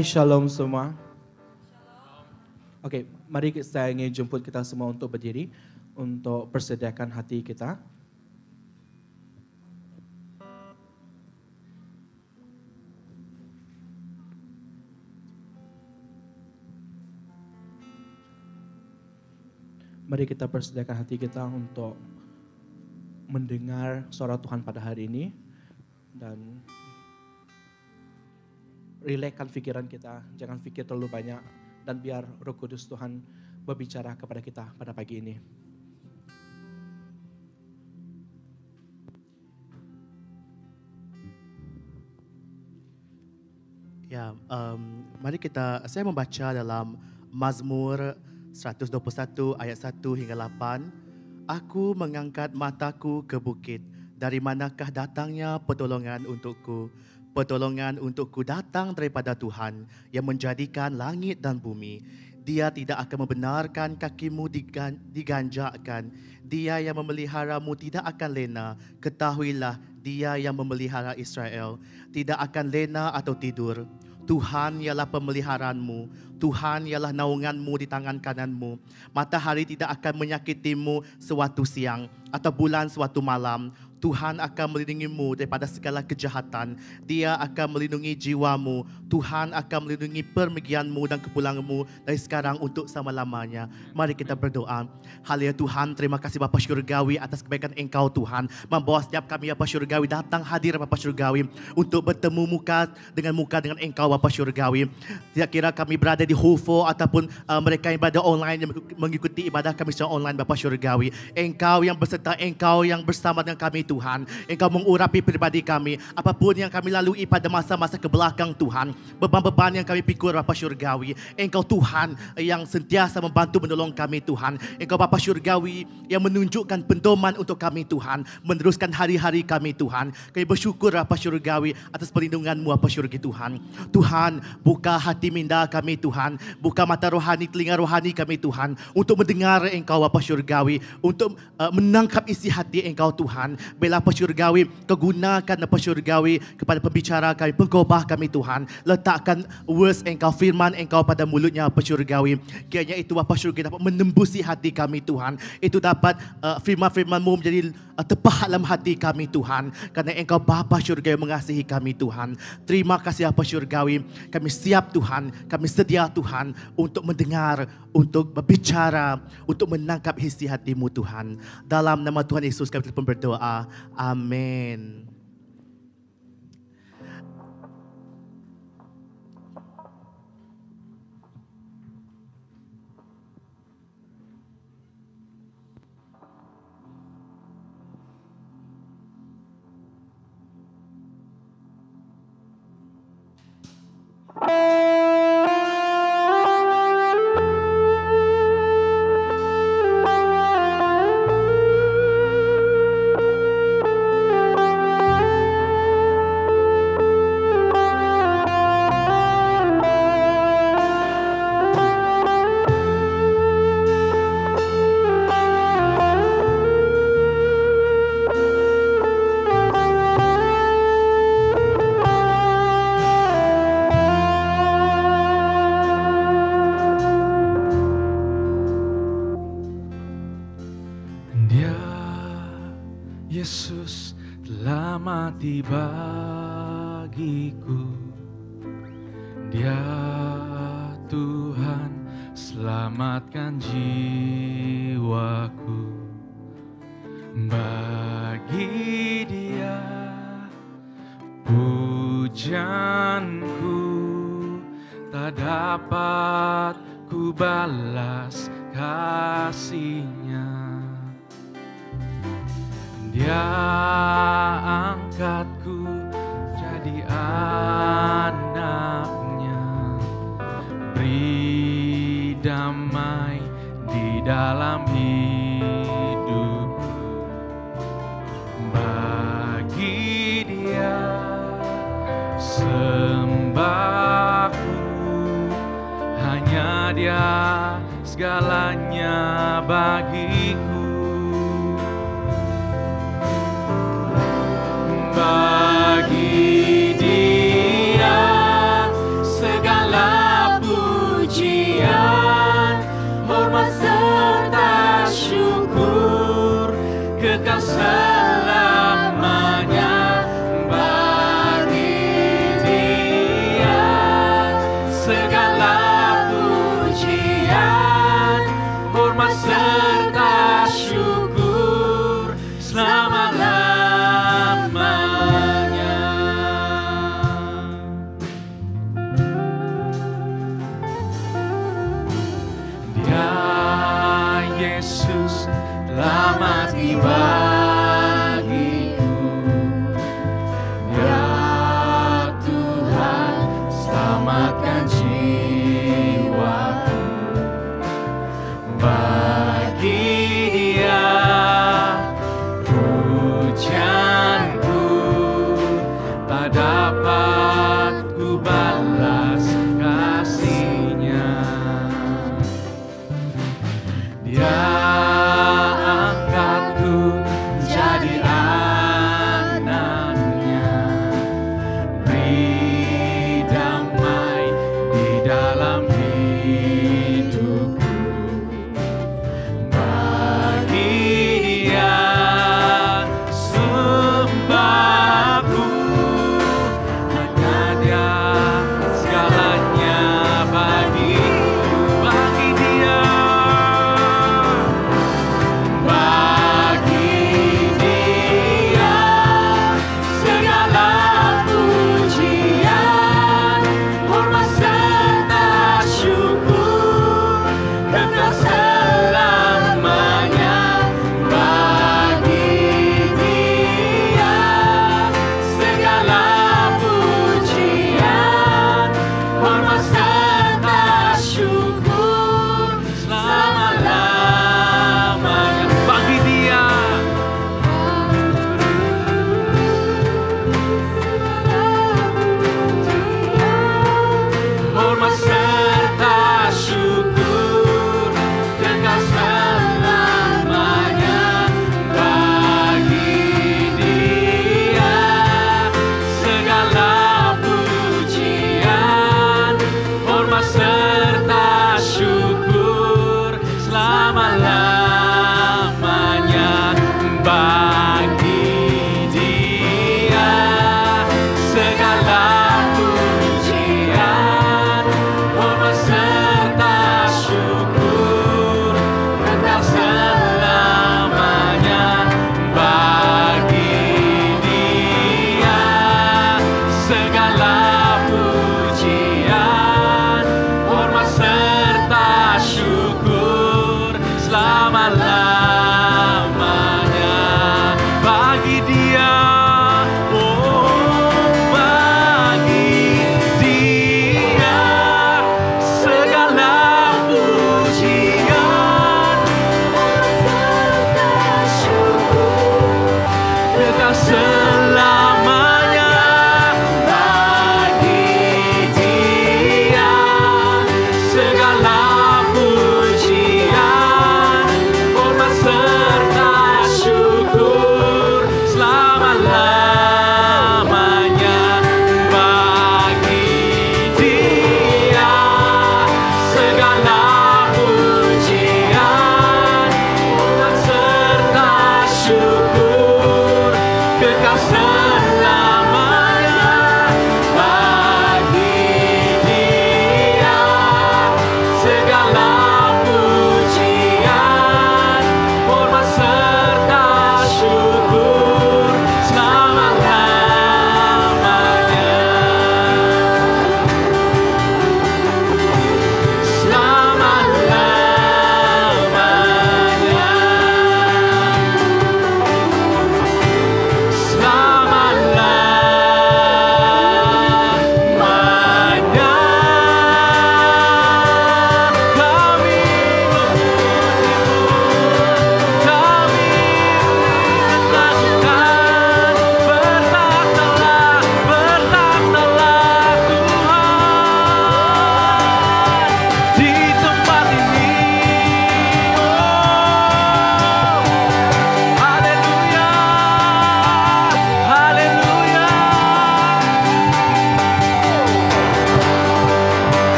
Hai Shalom semua. Oke, mari saya ingin jemput kita semua untuk berdiri untuk persediakan hati kita. Mari kita persediakan hati kita untuk mendengar suara Tuhan pada hari ini dan relaxkan pikiran kita, jangan pikir terlalu banyak dan biar Roh Kudus Tuhan berbicara kepada kita pada pagi ini. Ya, um, mari kita saya membaca dalam Mazmur 121 ayat 1 hingga 8. Aku mengangkat mataku ke bukit. Dari manakah datangnya pertolongan untukku? Pertolongan untukku datang daripada Tuhan yang menjadikan langit dan bumi. Dia tidak akan membenarkan kakimu diganjakkan. Dia yang memeliharamu tidak akan lena. Ketahuilah dia yang memelihara Israel tidak akan lena atau tidur. Tuhan ialah pemeliharaanmu. Tuhan ialah naunganmu di tangan kananmu. Matahari tidak akan menyakitimu sewaktu siang atau bulan sewaktu malam. Tuhan akan melindungimu daripada segala kejahatan. Dia akan melindungi jiwamu. Tuhan akan melindungi permigianmu dan kepulanganmu dari sekarang untuk selama-lamanya. Mari kita berdoa. Haleluya Tuhan, terima kasih Bapa Syurgawi atas kebaikan Engkau Tuhan. Membawa setiap kami Bapa Syurgawi datang hadir Bapa Syurgawi untuk bertemu muka dengan muka dengan Engkau Bapa Syurgawi. Tidak kira kami berada di Hufo ataupun uh, mereka yang berada online yang mengikuti ibadah kami secara online Bapa Syurgawi. Engkau yang berserta, Engkau yang bersama dengan kami Tuhan. Engkau mengurapi pribadi kami. Apa pun yang kami lalui pada masa-masa ke belakang Tuhan. Beban-beban yang kami pikul Bapa Syurgawi. Engkau Tuhan yang sentiasa membantu menolong kami Tuhan. Engkau Bapa Syurgawi yang menunjukkan pendoman untuk kami Tuhan. Meneruskan hari-hari kami Tuhan. Kami bersyukur Bapa Syurgawi atas perlindunganmu Bapa Syurgi Tuhan. Tuhan buka hati minda kami Tuhan. Buka mata rohani, telinga rohani kami Tuhan. Untuk mendengar Engkau Bapa Syurgawi. Untuk uh, menangkap isi hati Engkau Tuhan bela pesyurgawi, kau gunakan pesyurgawi kepada pembicara kami, pengkhotbah kami Tuhan. Letakkan words engkau, firman engkau pada mulutnya pesyurgawi. Kiranya itu Bapa syurga dapat menembusi hati kami Tuhan. Itu dapat uh, firman-firmanmu menjadi tepat dalam hati kami Tuhan. Karena engkau Bapa syurga yang mengasihi kami Tuhan. Terima kasih Bapa syurgawi. Kami siap Tuhan, kami sedia Tuhan untuk mendengar, untuk berbicara, untuk menangkap isi hatimu Tuhan. Dalam nama Tuhan Yesus kami berdoa. Amin. Música atas kasihnya. Dia angkatku jadi anaknya. Beri damai di dalam hidup segalanya bagi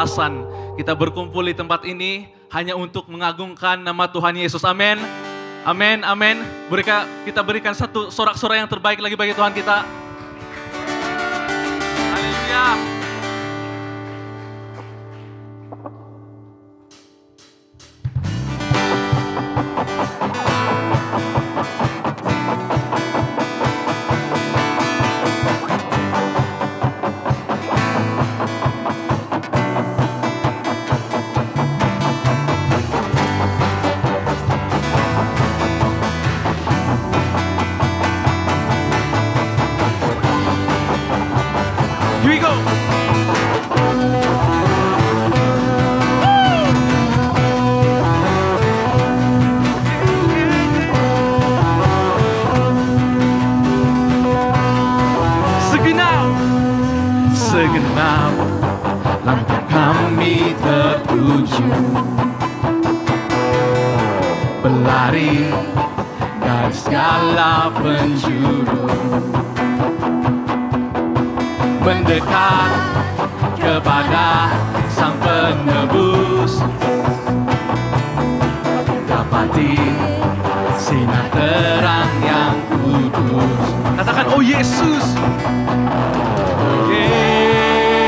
alasan kita berkumpul di tempat ini hanya untuk mengagungkan nama Tuhan Yesus. Amin. Amin, amin. Berikan kita berikan satu sorak-sorai yang terbaik lagi bagi Tuhan kita.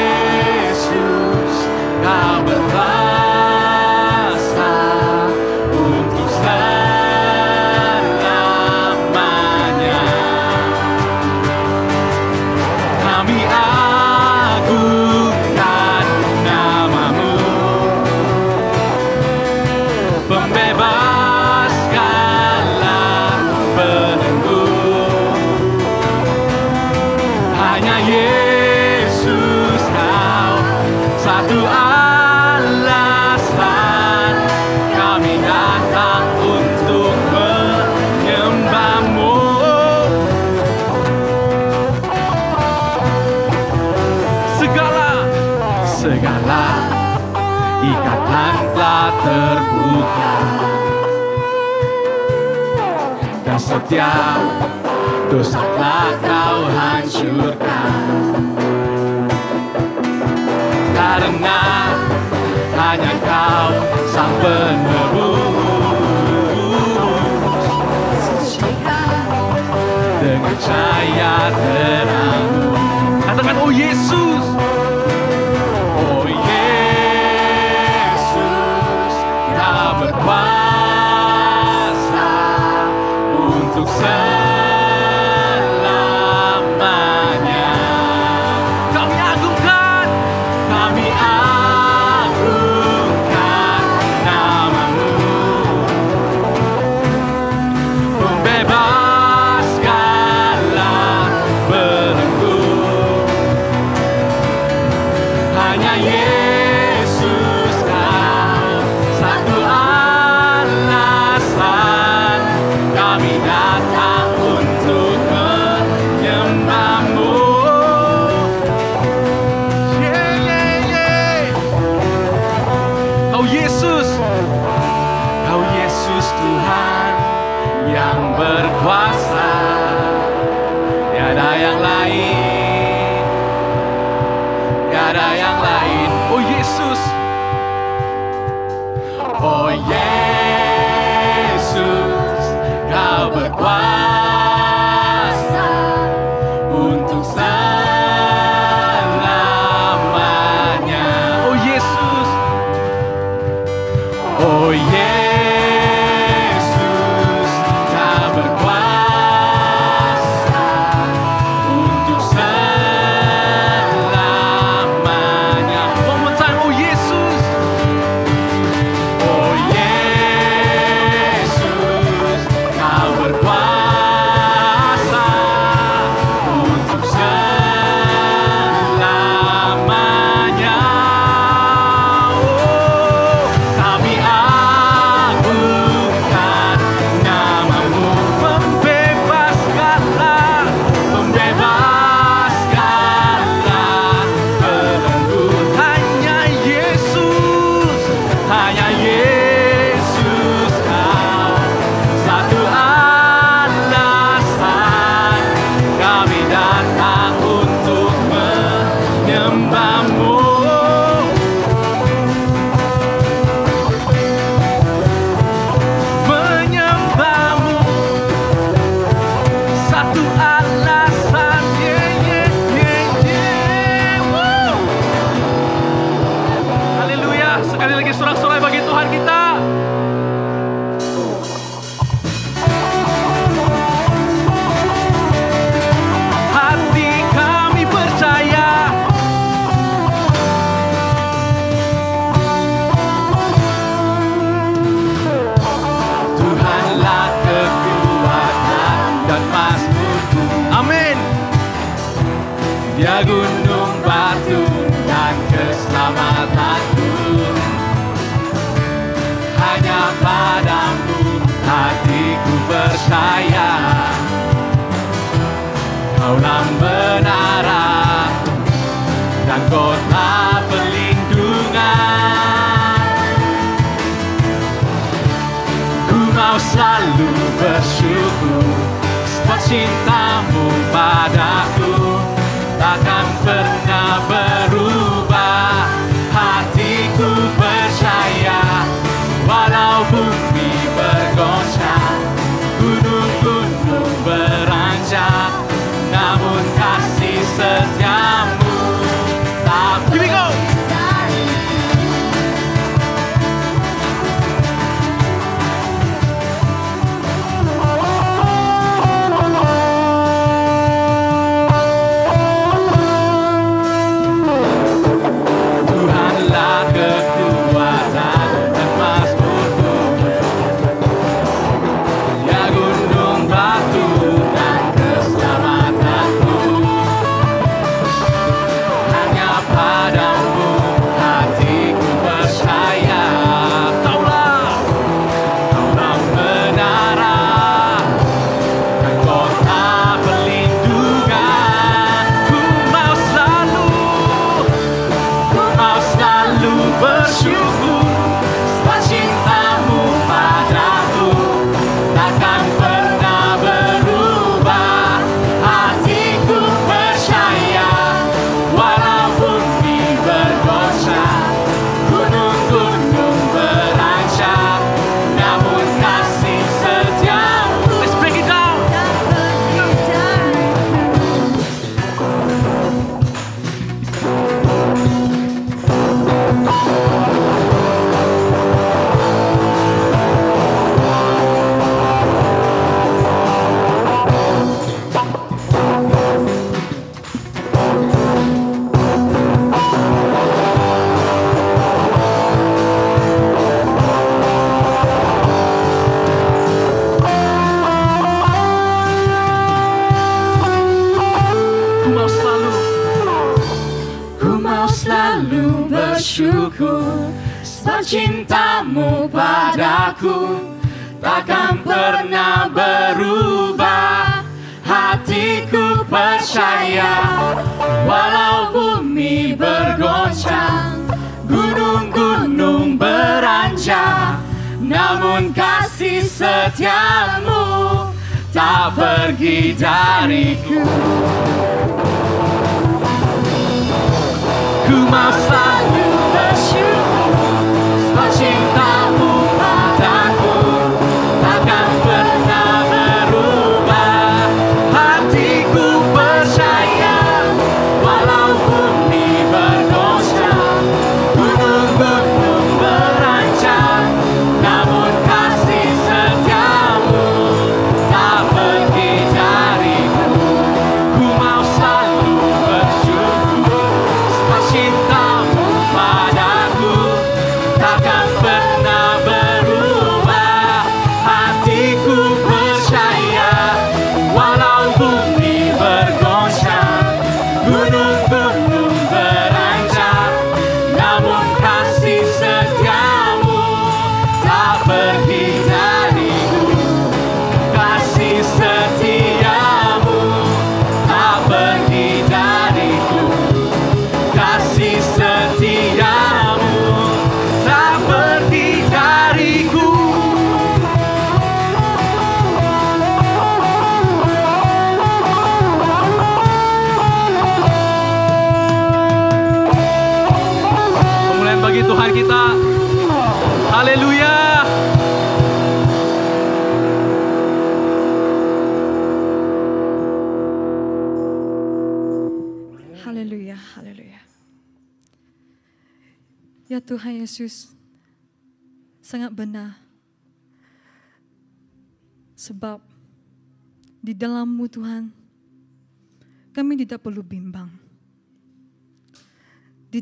Yesus, kau bertahan. terbuka. Dan setiap dosa telah kau hancurkan. Karena hanya kau sang penebus Dengan cahaya terang. Katakan oh Yesus.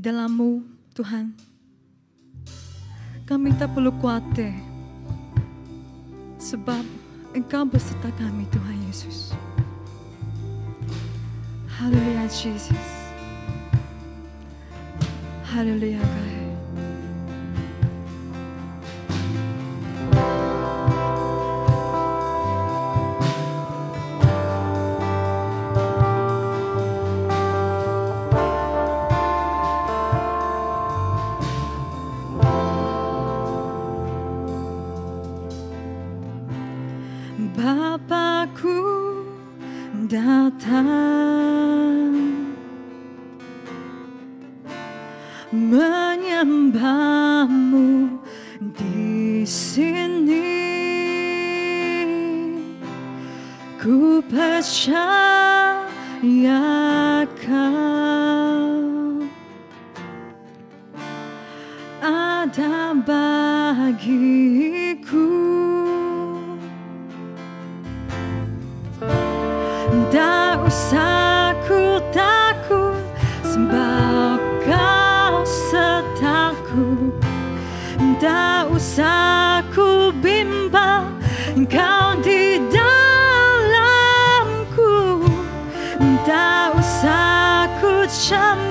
dalammu, Tuhan. Kami tak perlu khawatir, sebab Engkau beserta kami, Tuhan Yesus. Haleluya, Jesus. Haleluya, datang menyembahmu di sini. Ku percaya kau ada bagi. Kau di dalamku. Tak usah ku cemburu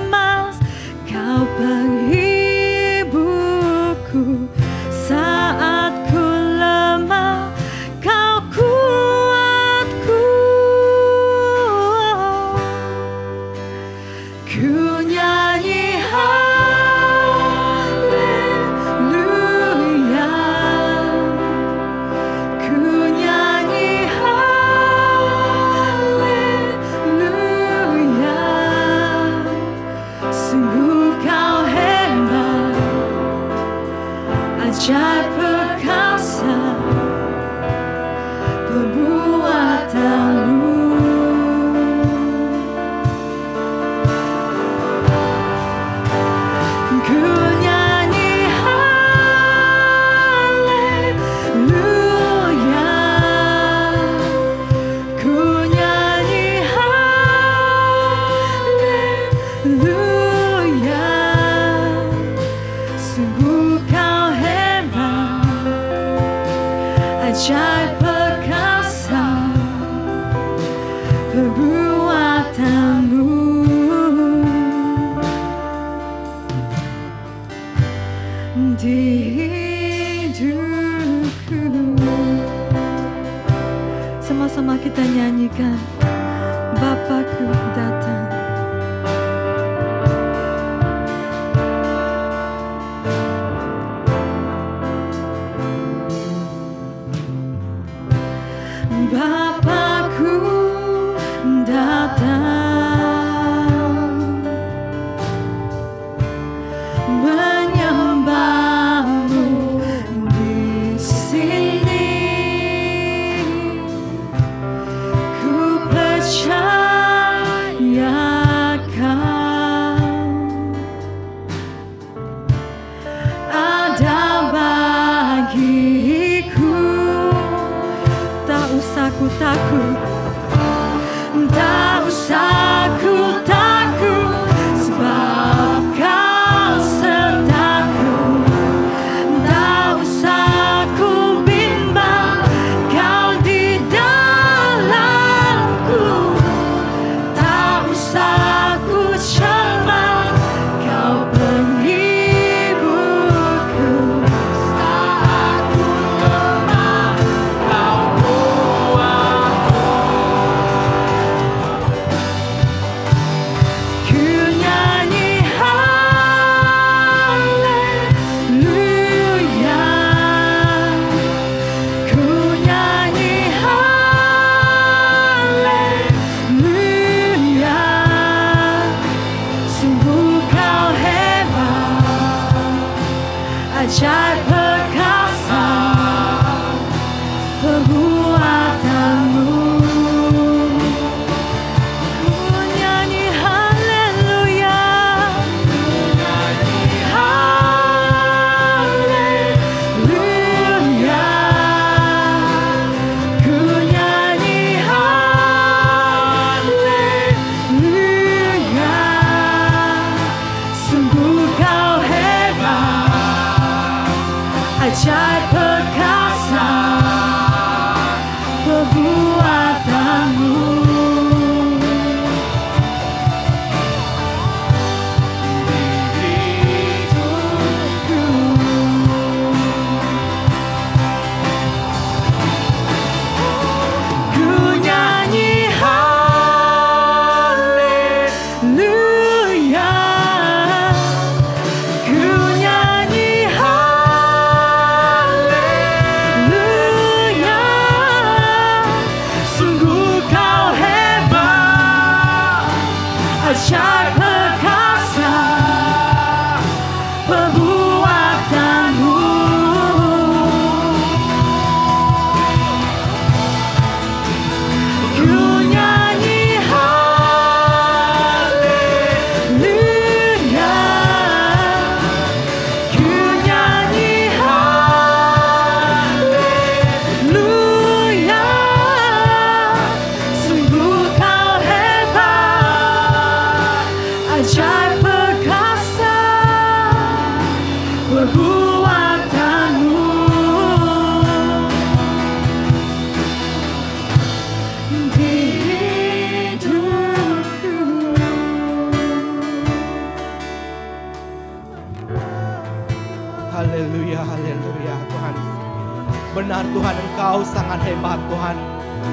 Engkau sangat hebat Tuhan.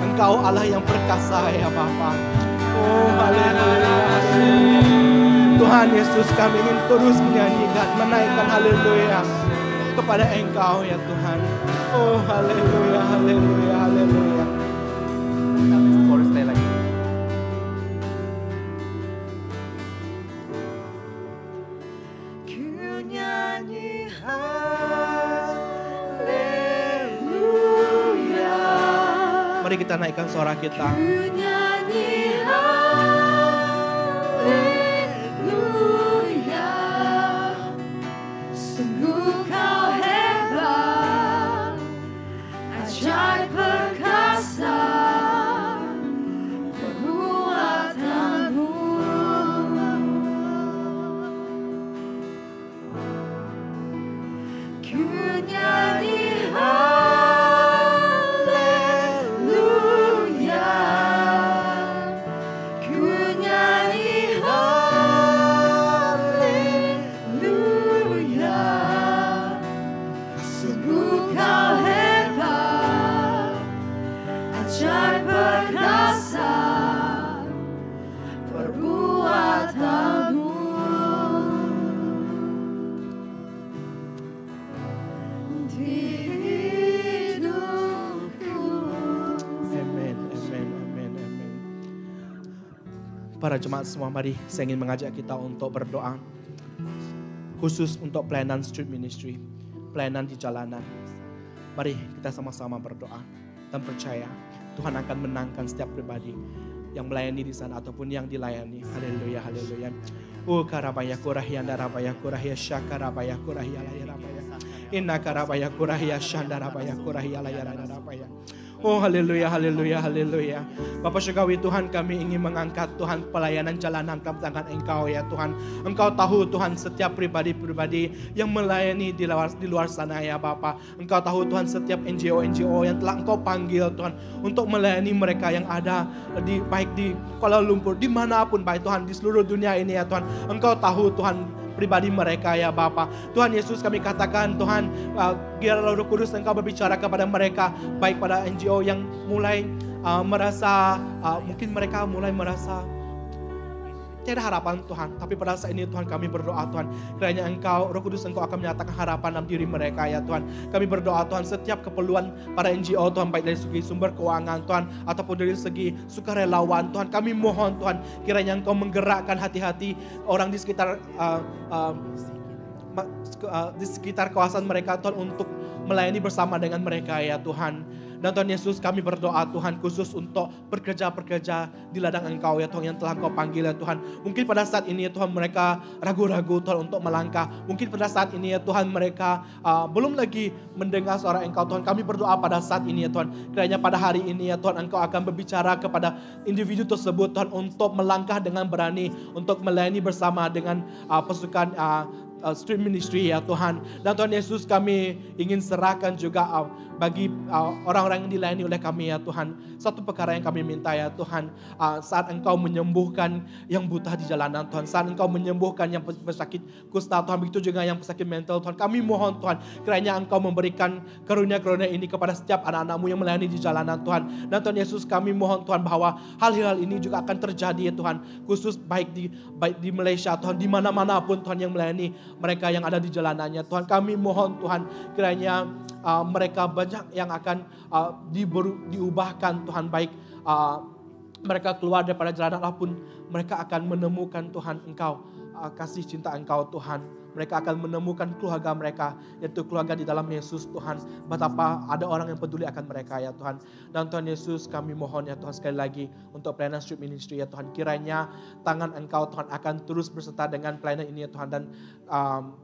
Engkau Allah yang perkasa ya Bapa. Oh haleluya. Tuhan Yesus kami ingin terus menyanyikan, menaikkan haleluya kepada Engkau ya Tuhan. Oh haleluya, haleluya, haleluya. Mari kita naikkan suara kita. Jemaat semua mari saya ingin mengajak kita untuk berdoa. Khusus untuk pelayanan street ministry. Pelayanan di jalanan. Mari kita sama-sama berdoa dan percaya Tuhan akan menangkan setiap pribadi yang melayani di sana ataupun yang dilayani. Haleluya, haleluya. Oh karabaya kurahya darabaya kurahya syakarabaya kurahya layarabaya. Inna karabaya kurahya shandarabaya kurahya layarabaya. Oh haleluya, haleluya, haleluya. Bapak Syukawi Tuhan kami ingin mengangkat Tuhan pelayanan jalanan dalam tangan Engkau ya Tuhan. Engkau tahu Tuhan setiap pribadi-pribadi yang melayani di luar, di luar sana ya Bapak. Engkau tahu Tuhan setiap NGO-NGO yang telah Engkau panggil Tuhan untuk melayani mereka yang ada di baik di Kuala Lumpur, di mana pun baik Tuhan di seluruh dunia ini ya Tuhan. Engkau tahu Tuhan pribadi mereka ya Bapa. Tuhan Yesus kami katakan Tuhan uh, biarlah Roh Kudus Engkau berbicara kepada mereka baik pada NGO yang mulai uh, merasa uh, mungkin mereka mulai merasa tiada harapan Tuhan. Tapi pada saat ini Tuhan kami berdoa Tuhan. Kiranya Engkau, Roh Kudus Engkau akan menyatakan harapan dalam diri mereka ya Tuhan. Kami berdoa Tuhan setiap keperluan para NGO Tuhan baik dari segi sumber keuangan Tuhan. Ataupun dari segi sukarelawan Tuhan. Kami mohon Tuhan kiranya Engkau menggerakkan hati-hati orang di sekitar uh, uh, uh, di sekitar kawasan mereka Tuhan untuk melayani bersama dengan mereka ya Tuhan. Dan Tuhan Yesus kami berdoa Tuhan khusus untuk pekerja-pekerja di ladang Engkau ya Tuhan yang telah Engkau panggil ya Tuhan. Mungkin pada saat ini ya Tuhan mereka ragu-ragu Tuhan untuk melangkah. Mungkin pada saat ini ya Tuhan mereka uh, belum lagi mendengar suara Engkau Tuhan. Kami berdoa pada saat ini ya Tuhan. Kiranya pada hari ini ya Tuhan Engkau akan berbicara kepada individu tersebut Tuhan untuk melangkah dengan berani. Untuk melayani bersama dengan uh, pasukan uh, uh, street ministry ya Tuhan. Dan Tuhan Yesus kami ingin serahkan juga uh, bagi uh, orang-orang yang dilayani oleh kami ya Tuhan. Satu perkara yang kami minta ya Tuhan. uh, saat Engkau menyembuhkan yang buta di jalanan Tuhan. Saat Engkau menyembuhkan yang pesakit kusta Tuhan. Begitu juga yang pesakit mental Tuhan. Kami mohon Tuhan. Kiranya Engkau memberikan karunia-karunia ini kepada setiap anak-anakmu yang melayani di jalanan Tuhan. Dan Tuhan Yesus kami mohon Tuhan bahwa hal-hal ini juga akan terjadi ya Tuhan. Khusus baik di baik di Malaysia Tuhan. Di mana-mana pun Tuhan yang melayani mereka yang ada di jalanannya. Tuhan kami mohon Tuhan kiranya uh, mereka banyak yang akan uh, diberu, diubahkan Tuhan baik uh, mereka keluar daripada jalanan apa pun mereka akan menemukan Tuhan Engkau uh, kasih cinta Engkau Tuhan mereka akan menemukan keluarga mereka yaitu keluarga di dalam Yesus Tuhan betapa ada orang yang peduli akan mereka ya Tuhan dan Tuhan Yesus kami mohon ya Tuhan sekali lagi untuk pelayanan street ministry ya Tuhan kiranya tangan Engkau Tuhan akan terus berserta dengan pelayanan ini ya Tuhan dan um,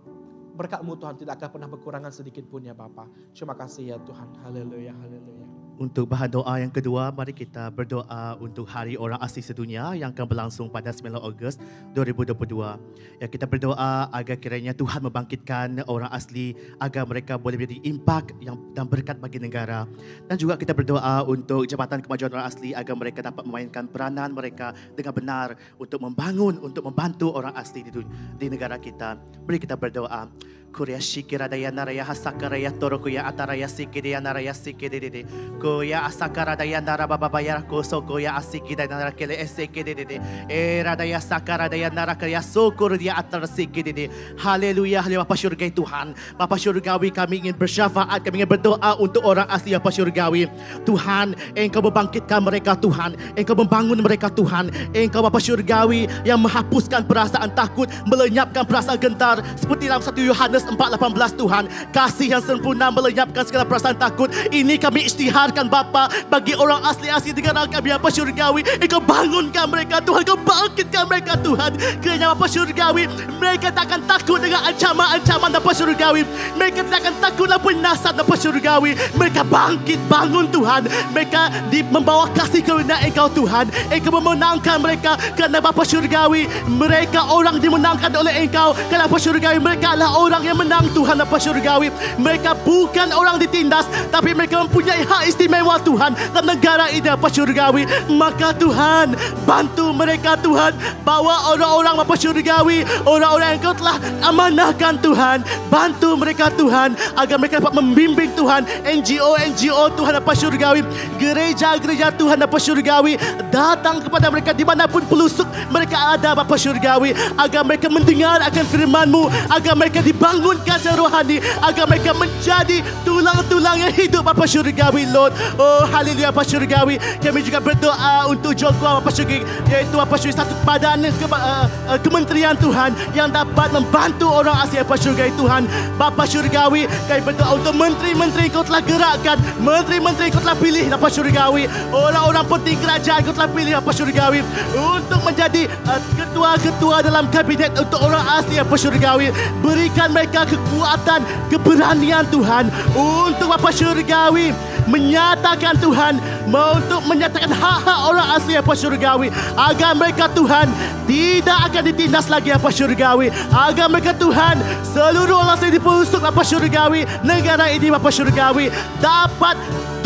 berkatmu Tuhan tidak akan pernah berkurangan sedikit pun ya Bapa. Terima kasih ya Tuhan. Haleluya, haleluya. Untuk bahan doa yang kedua, mari kita berdoa untuk Hari Orang Asli Sedunia yang akan berlangsung pada 9 Ogos 2022. Ya, kita berdoa agar kiranya Tuhan membangkitkan orang asli agar mereka boleh menjadi impak yang dan berkat bagi negara. Dan juga kita berdoa untuk Jabatan Kemajuan Orang Asli agar mereka dapat memainkan peranan mereka dengan benar untuk membangun, untuk membantu orang asli di, di negara kita. Mari kita berdoa. Korea shikira daya naraya hasakara ya toroko ya atara ya sikide ya naraya sikide de de. Ko ya asakara daya nara baba bayar ko soko ya asikida nara kele esekide de de. Era daya sakara daya nara kaya sokor dia atara sikide de. Haleluya, haleluya Bapa Syurga Tuhan. Bapa Syurgawi kami ingin bersyafaat, kami ingin berdoa untuk orang asli Bapa Syurgawi. Tuhan, Engkau membangkitkan mereka Tuhan. Engkau membangun mereka Tuhan. Engkau Bapa Syurgawi yang menghapuskan perasaan takut, melenyapkan perasaan gentar. Seperti dalam 1 Yohanes 4.18 Tuhan. Kasih yang sempurna melenyapkan segala perasaan takut. Ini kami isytiharkan Bapa bagi orang asli-asli negara kami Bapa Syurgawi. Engkau bangunkan mereka Tuhan. Engkau bangkitkan mereka Tuhan. Kerana Bapa Syurgawi, mereka tak akan takut dengan ancaman-ancaman Bapa Syurgawi. Mereka tidak akan takut dengan penasat Bapa Syurgawi. Mereka bangkit bangun Tuhan. Mereka di, membawa kasih kerana Engkau Tuhan. Engkau memenangkan mereka kerana Bapa Syurgawi. Mereka orang dimenangkan oleh Engkau. Kerana Bapa Syurgawi mereka adalah orang yang menang Tuhan Bapa Syurgawi. Mereka bukan orang ditindas. Tapi mereka mempunyai hak istimewa Tuhan. Dalam negara ini Bapa Syurgawi. Maka Tuhan bantu mereka Tuhan. Bawa orang-orang Bapa Syurgawi. Orang-orang yang kau telah amanahkan Tuhan. Bantu mereka Tuhan. Agar mereka dapat membimbing Tuhan. NGO-NGO Tuhan Bapa Syurgawi. Gereja-gereja Tuhan Bapa Syurgawi. Datang kepada mereka di mana pun pelusuk mereka ada Bapa Syurgawi. Agar mereka mendengar akan firman-Mu. Agar mereka dibangunkan secara rohani. Agar mereka menjadi tulang-tulang yang hidup Bapa Syurgawi Lord. Oh haleluya Bapa Syurgawi. Kami juga berdoa untuk Joko Bapa Syurgawi. Iaitu Bapa Syurgawi satu badan ke, uh, kementerian Tuhan. Yang dapat membantu orang Asia Bapa Syurgawi Tuhan. Bapa Syurgawi. Kami berdoa untuk menteri-menteri kau telah gerakkan. Menteri-menteri kau telah pilih Bapa Syurgawi. Orang-orang penting kerajaan kau telah pilih Bapa Syurgawi. Untuk menjadi uh, ketua-ketua dalam kabinet untuk orang asli Bapa Syurgawi. Berikan mereka kekuatan, keberanian Tuhan. Untuk Bapa Syurgawi. Menyatakan Tuhan. Untuk menyatakan hak-hak orang asli Bapa Syurgawi. Agar mereka Tuhan tidak akan ditindas lagi Bapa Syurgawi. Agar mereka Tuhan seluruh orang asli di pelosok Bapa Syurgawi. Negara ini Bapa Syurgawi. Dapat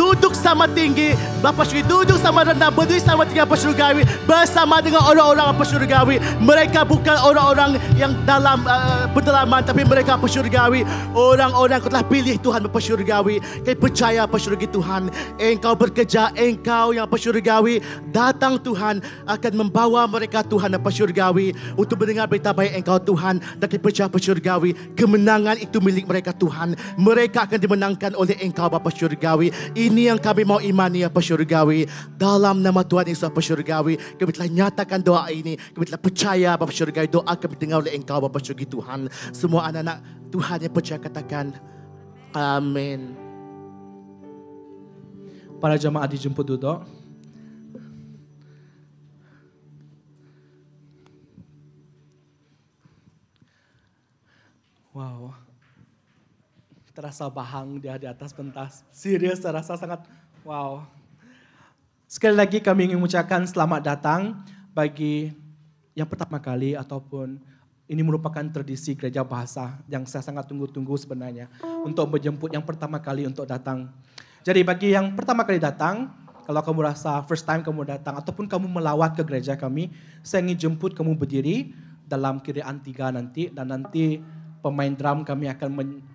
duduk sama tinggi. Bapa Syurgawi duduk sama rendah berdiri sama tinggi Bapa Syurgawi bersama dengan orang-orang Bapa Syurgawi mereka bukan orang-orang yang dalam uh, pedalaman tapi mereka Bapa Syurgawi orang-orang telah pilih Tuhan Bapa Syurgawi kami percaya Bapa Syurgawi Tuhan. Engkau bekerja engkau yang Bapa Syurgawi datang Tuhan akan membawa mereka Tuhan Bapa Syurgawi untuk mendengar berita baik engkau Tuhan dan kami percaya Bapa Syurgawi kemenangan itu milik mereka Tuhan. Mereka akan dimenangkan oleh engkau Bapa Syurgawi ini yang kami mau imani Bapa Syurgawi. Dalam nama Tuhan Yesus Bapa Syurgawi. Kami telah nyatakan doa ini. Kami telah percaya Bapa Syurgawi. Doa kami dengar oleh engkau Bapa Syurgawi Tuhan. Semua anak-anak Tuhan yang percaya katakan. Amin. Para jemaat dijemput duduk. Wow. Terasa bahang dia di atas pentas. Serius terasa sangat wow. Sekali lagi kami ingin mengucapkan selamat datang bagi yang pertama kali ataupun ini merupakan tradisi gereja bahasa yang saya sangat tunggu-tunggu sebenarnya untuk menjemput yang pertama kali untuk datang. Jadi bagi yang pertama kali datang, kalau kamu rasa first time kamu datang ataupun kamu melawat ke gereja kami, saya ingin jemput kamu berdiri dalam kiraan tiga nanti dan nanti pemain drum kami akan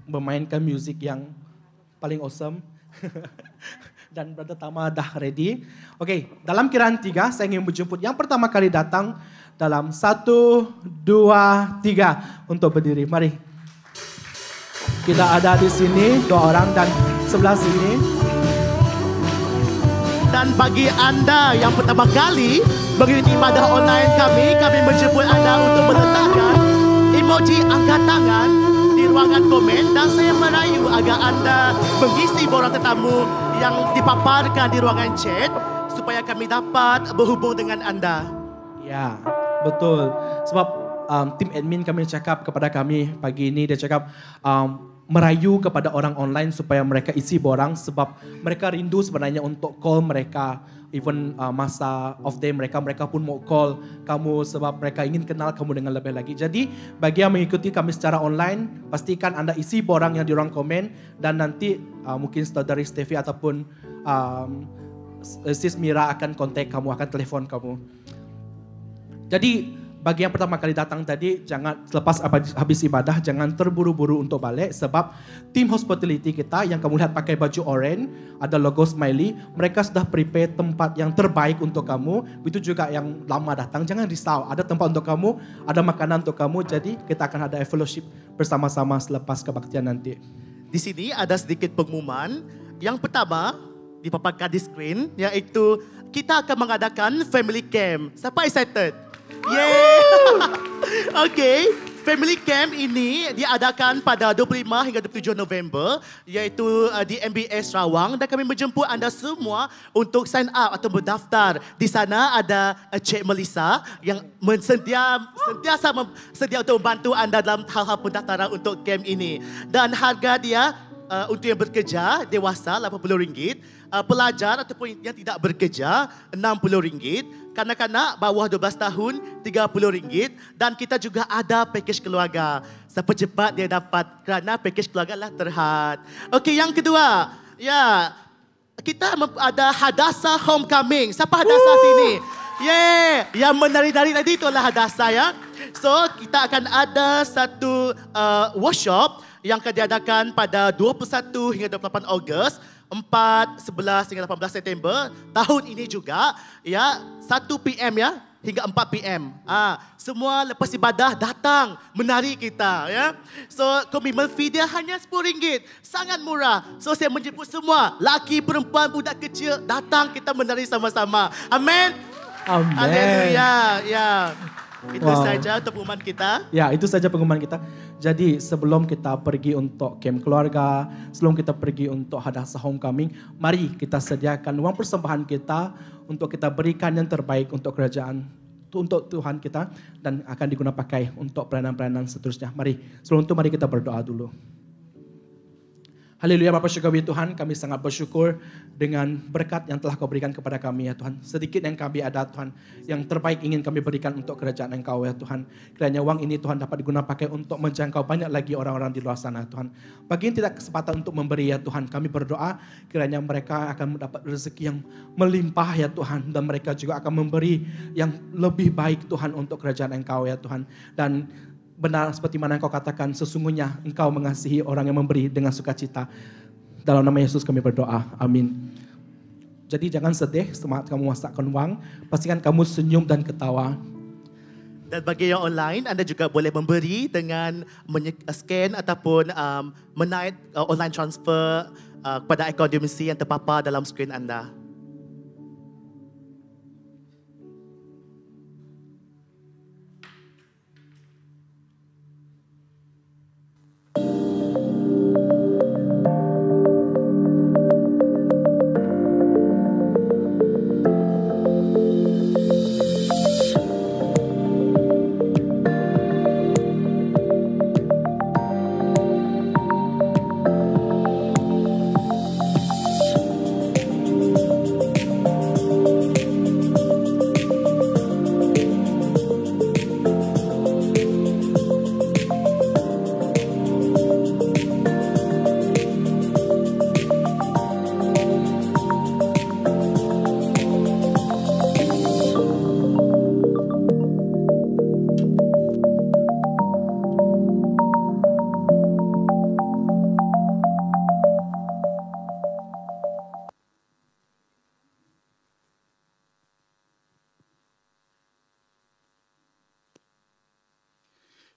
memainkan musik yang paling awesome. dan Brother Tama dah ready. Oke, dalam kiraan tiga saya ingin menjemput yang pertama kali datang dalam satu, dua, tiga untuk berdiri. Mari. Kita ada di sini dua orang dan sebelah sini. Dan bagi anda yang pertama kali mengikuti ibadah online kami, kami menjemput anda untuk meletakkan emoji angkat tangan di ruangan komen dan saya merayu agar anda mengisi borang tetamu yang dipaparkan di ruangan chat supaya kami dapat berhubung dengan anda. Ya, betul. Sebab um, tim admin kami cakap kepada kami pagi ini dia cakap um, merayu kepada orang online supaya mereka isi borang sebab mereka rindu sebenarnya untuk call mereka even uh, masa off day mereka mereka pun mau call kamu sebab mereka ingin kenal kamu dengan lebih lagi. Jadi bagi yang mengikuti kami secara online pastikan anda isi borang yang di ruang komen dan nanti uh, mungkin saudari Stevie ataupun um, Sis Mira akan kontak kamu akan telepon kamu. Jadi bagi yang pertama kali datang tadi, jangan selepas habis- ibadah, jangan terburu-buru untuk balik sebab tim hospitality kita yang kamu lihat pakai baju oranye, ada logo smiley, mereka sudah prepare tempat yang terbaik untuk kamu. Begitu juga yang lama datang, jangan risau, ada tempat untuk kamu, ada makanan untuk kamu. Jadi kita akan ada fellowship bersama-sama selepas kebaktian nanti. Di sini ada sedikit pengumuman. Yang pertama, dipaparkan di screen, iaitu kita akan mengadakan family camp. Siapa excited? Yeay! okay, family camp ini diadakan pada 25 hingga 27 November, iaitu uh, di MBS Sarawang dan kami menjemput anda semua untuk sign up atau berdaftar. Di sana ada uh, Cik Melissa yang mensedia, sentiasa sedia untuk membantu anda dalam hal-hal pendaftaran untuk camp ini. Dan harga dia uh, untuk yang bekerja dewasa RM80, uh, pelajar ataupun yang tidak bekerja RM60, kanak-kanak bawah 12 tahun RM30 dan kita juga ada package keluarga. Siapa cepat dia dapat kerana package keluarga lah terhad. Okey, yang kedua, ya kita ada Hadasa Homecoming. Siapa Hadasa sini? Yeah, yang menari-nari tadi itulah Hadasa ya. So, kita akan ada satu uh, workshop yang akan diadakan pada 21 hingga 28 Ogos, 4, 11 hingga 18 September tahun ini juga ya 1 PM ya hingga 4 PM. Ah, semua lepas ibadah datang menari kita ya. So komitmen fee dia hanya RM10. Sangat murah. So saya menjemput semua laki, perempuan, budak kecil datang kita menari sama-sama. Amin. Amin. Haleluya. Ya. Itu Wow. saja untuk pengumuman kita. Ya, itu saja pengumuman kita. Jadi sebelum kita pergi untuk camp keluarga, sebelum kita pergi untuk hadasa homecoming, mari kita sediakan uang persembahan kita untuk kita berikan yang terbaik untuk kerajaan untuk Tuhan kita dan akan digunakan pakai untuk pelayanan-pelayanan seterusnya. Mari, sebelum itu mari kita berdoa dulu. Haleluya Bapak syukur Tuhan, kami sangat bersyukur dengan berkat yang telah kau berikan kepada kami ya Tuhan. Sedikit yang kami ada Tuhan, yang terbaik ingin kami berikan untuk kerajaan Engkau ya Tuhan. Kiranya uang ini Tuhan dapat digunakan pakai untuk menjangkau banyak lagi orang-orang di luar sana Tuhan. Bagi yang tidak kesempatan untuk memberi ya Tuhan, kami berdoa kiranya mereka akan mendapat rezeki yang melimpah ya Tuhan. Dan mereka juga akan memberi yang lebih baik Tuhan untuk kerajaan Engkau ya Tuhan. Dan benar seperti mana engkau katakan sesungguhnya engkau mengasihi orang yang memberi dengan sukacita. Dalam nama Yesus kami berdoa. Amin. Jadi jangan sedih semangat kamu masakkan uang. Pastikan kamu senyum dan ketawa. Dan bagi yang online, anda juga boleh memberi dengan menye- scan ataupun um, menaik uh, online transfer uh, kepada akaun domisi yang terpapar dalam skrin anda.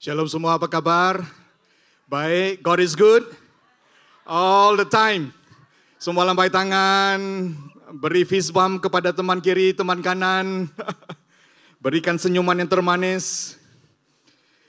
Shalom semua, apa kabar? Baik, God is good all the time. Semua lambai tangan, beri fist bump kepada teman kiri, teman kanan. Berikan senyuman yang termanis.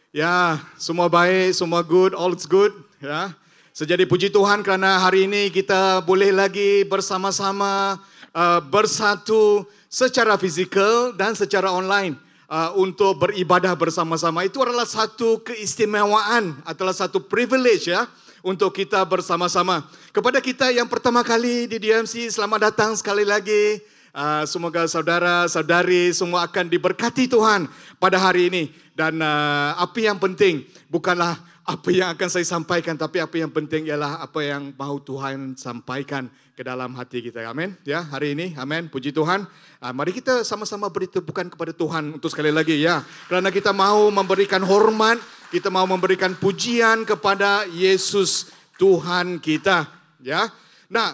Ya, semua baik, semua good, all is good. Ya, sejadi puji Tuhan kerana hari ini kita boleh lagi bersama-sama uh, bersatu secara fizikal dan secara online uh, untuk beribadah bersama-sama. Itu adalah satu keistimewaan, adalah satu privilege ya untuk kita bersama-sama. Kepada kita yang pertama kali di DMC, selamat datang sekali lagi. Uh, semoga saudara, saudari semua akan diberkati Tuhan pada hari ini. Dan uh, apa yang penting bukanlah apa yang akan saya sampaikan, tapi apa yang penting ialah apa yang mahu Tuhan sampaikan ke dalam hati kita. Amin. Ya, hari ini, amin. Puji Tuhan. Ah, mari kita sama-sama beri tepukan kepada Tuhan untuk sekali lagi ya. Karena kita mau memberikan hormat, kita mau memberikan pujian kepada Yesus Tuhan kita, ya. Nah,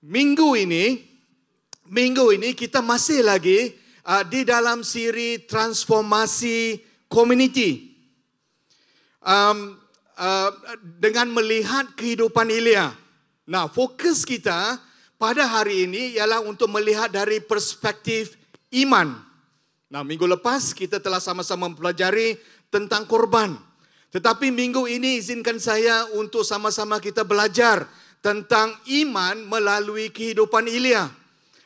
minggu ini minggu ini kita masih lagi uh, di dalam siri transformasi community. Um, uh, dengan melihat kehidupan Ilya. Nah, fokus kita pada hari ini ialah untuk melihat dari perspektif iman. Nah, minggu lepas kita telah sama-sama mempelajari tentang korban. Tetapi minggu ini izinkan saya untuk sama-sama kita belajar tentang iman melalui kehidupan Ilya.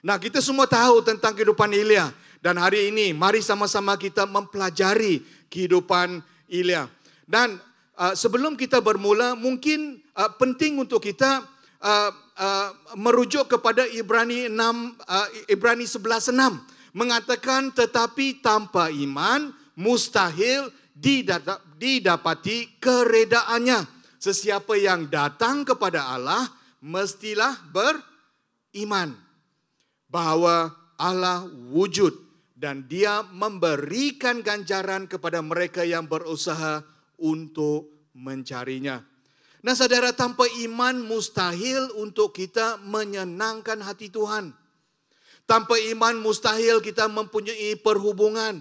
Nah, kita semua tahu tentang kehidupan Ilya. Dan hari ini mari sama-sama kita mempelajari kehidupan Ilya. Dan uh, sebelum kita bermula, mungkin uh, penting untuk kita uh, uh, merujuk kepada Ibrani 6 uh, Ibrani 11:6 mengatakan tetapi tanpa iman mustahil didapati keredaannya. Sesiapa yang datang kepada Allah mestilah beriman bahwa Allah wujud dan dia memberikan ganjaran kepada mereka yang berusaha untuk mencarinya. Nah saudara tanpa iman mustahil untuk kita menyenangkan hati Tuhan. Tanpa iman mustahil kita mempunyai perhubungan.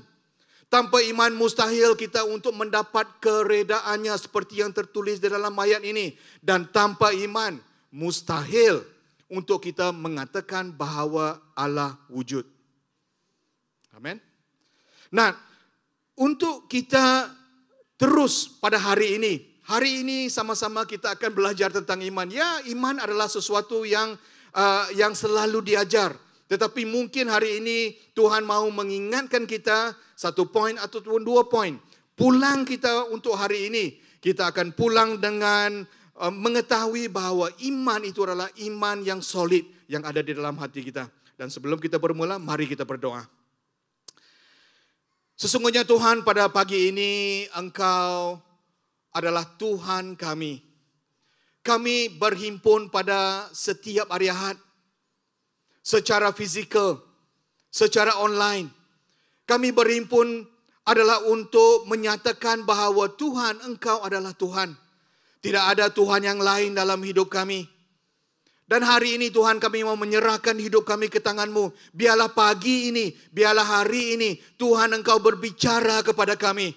Tanpa iman mustahil kita untuk mendapat keredaannya seperti yang tertulis di dalam ayat ini. Dan tanpa iman mustahil untuk kita mengatakan bahawa Allah wujud. Amin. Nah, untuk kita terus pada hari ini, hari ini sama-sama kita akan belajar tentang iman. Ya, iman adalah sesuatu yang uh, yang selalu diajar. Tetapi mungkin hari ini Tuhan mau mengingatkan kita satu poin ataupun dua poin. Pulang kita untuk hari ini. Kita akan pulang dengan uh, mengetahui bahwa iman itu adalah iman yang solid yang ada di dalam hati kita. Dan sebelum kita bermula, mari kita berdoa. Sesungguhnya Tuhan pada pagi ini Engkau adalah Tuhan kami. Kami berhimpun pada setiap hari Ahad secara fizikal, secara online. Kami berhimpun adalah untuk menyatakan bahawa Tuhan Engkau adalah Tuhan. Tidak ada Tuhan yang lain dalam hidup kami. Dan hari ini Tuhan kami mau menyerahkan hidup kami ke tanganmu. Biarlah pagi ini, biarlah hari ini Tuhan engkau berbicara kepada kami.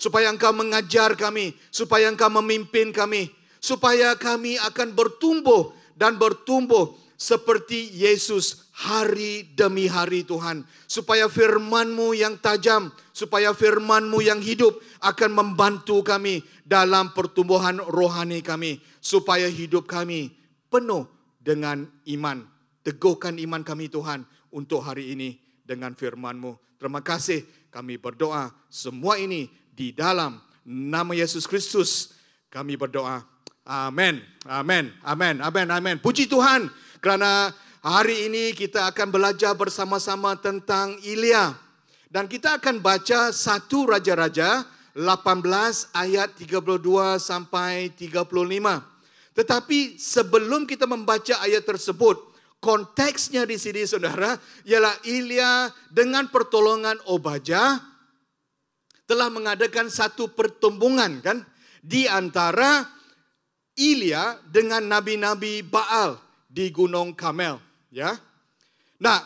Supaya engkau mengajar kami, supaya engkau memimpin kami. Supaya kami akan bertumbuh dan bertumbuh seperti Yesus hari demi hari Tuhan. Supaya firmanmu yang tajam, supaya firmanmu yang hidup akan membantu kami dalam pertumbuhan rohani kami. Supaya hidup kami penuh dengan iman. Teguhkan iman kami Tuhan untuk hari ini dengan firmanmu. Terima kasih kami berdoa semua ini di dalam nama Yesus Kristus. Kami berdoa. Amin. Amin. Amin. Amin. Amin. Puji Tuhan kerana hari ini kita akan belajar bersama-sama tentang Ilya. Dan kita akan baca satu Raja-Raja 18 ayat 32 sampai 35. Tetapi sebelum kita membaca ayat tersebut, konteksnya di sini saudara, ialah Ilya dengan pertolongan Obaja telah mengadakan satu pertumbungan kan di antara Ilya dengan nabi-nabi Baal di Gunung Kamel, ya. Nah,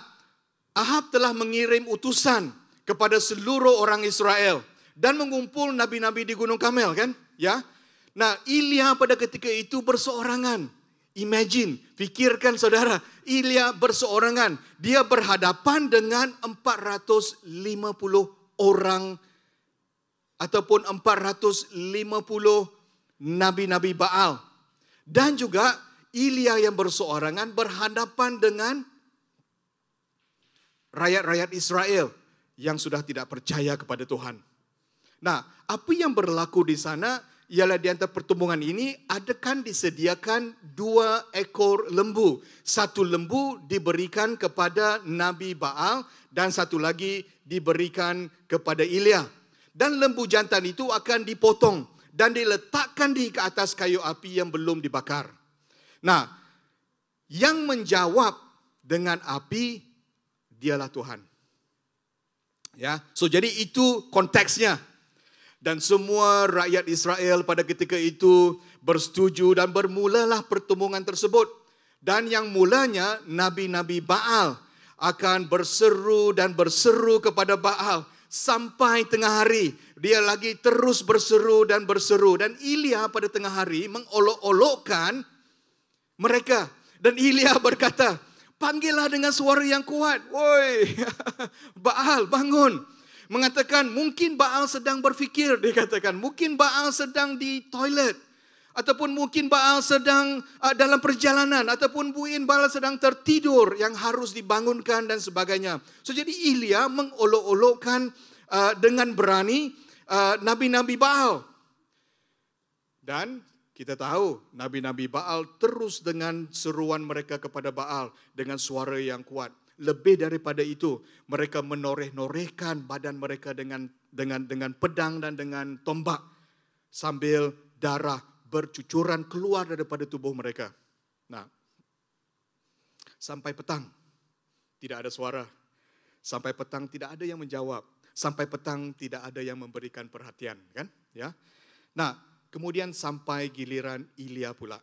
Ahab telah mengirim utusan kepada seluruh orang Israel dan mengumpul nabi-nabi di Gunung Kamel kan, ya. Nah, Ilya pada ketika itu berseorangan. Imagine, fikirkan saudara, Ilya berseorangan. Dia berhadapan dengan 450 orang ataupun 450 nabi-nabi Baal. Dan juga Ilya yang berseorangan berhadapan dengan rakyat-rakyat Israel yang sudah tidak percaya kepada Tuhan. Nah, apa yang berlaku di sana ialah di antara pertemuan ini adakan disediakan dua ekor lembu. Satu lembu diberikan kepada Nabi Baal dan satu lagi diberikan kepada Ilya. Dan lembu jantan itu akan dipotong dan diletakkan di ke atas kayu api yang belum dibakar. Nah, Yang menjawab dengan api dialah Tuhan. Ya, so jadi itu konteksnya. Dan semua rakyat Israel pada ketika itu bersetuju dan bermulalah pertemuan tersebut. Dan yang mulanya nabi-nabi Baal akan berseru dan berseru kepada Baal sampai tengah hari. Dia lagi terus berseru dan berseru. Dan Ilya pada tengah hari mengolok-olokkan mereka. Dan Ilya berkata, panggillah dengan suara yang kuat. Woi, Baal bangun. Mengatakan mungkin Baal sedang berfikir, dia katakan. Mungkin Baal sedang di toilet. Ataupun mungkin Baal sedang uh, dalam perjalanan. Ataupun mungkin Baal sedang tertidur yang harus dibangunkan dan sebagainya. So jadi Ilya mengolok-olokkan uh, dengan berani uh, nabi-nabi Baal. Dan kita tahu nabi-nabi Baal terus dengan seruan mereka kepada Baal dengan suara yang kuat. Lebih daripada itu, mereka menoreh-norehkan badan mereka dengan dengan dengan pedang dan dengan tombak sambil darah bercucuran keluar daripada tubuh mereka. Nah, sampai petang tidak ada suara. Sampai petang tidak ada yang menjawab. Sampai petang tidak ada yang memberikan perhatian, kan? Ya. Nah, kemudian sampai giliran Ilya pula.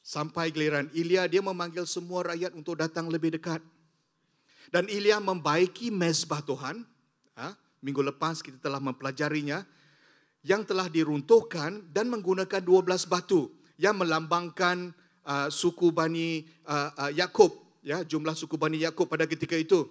Sampai giliran Ilya dia memanggil semua rakyat untuk datang lebih dekat. Dan Ilya membaiki mesbah Tuhan. Ha? Minggu lepas kita telah mempelajarinya. Yang telah diruntuhkan dan menggunakan 12 batu. Yang melambangkan uh, suku Bani uh, uh, Yakub, ya, jumlah suku Bani Yakub pada ketika itu.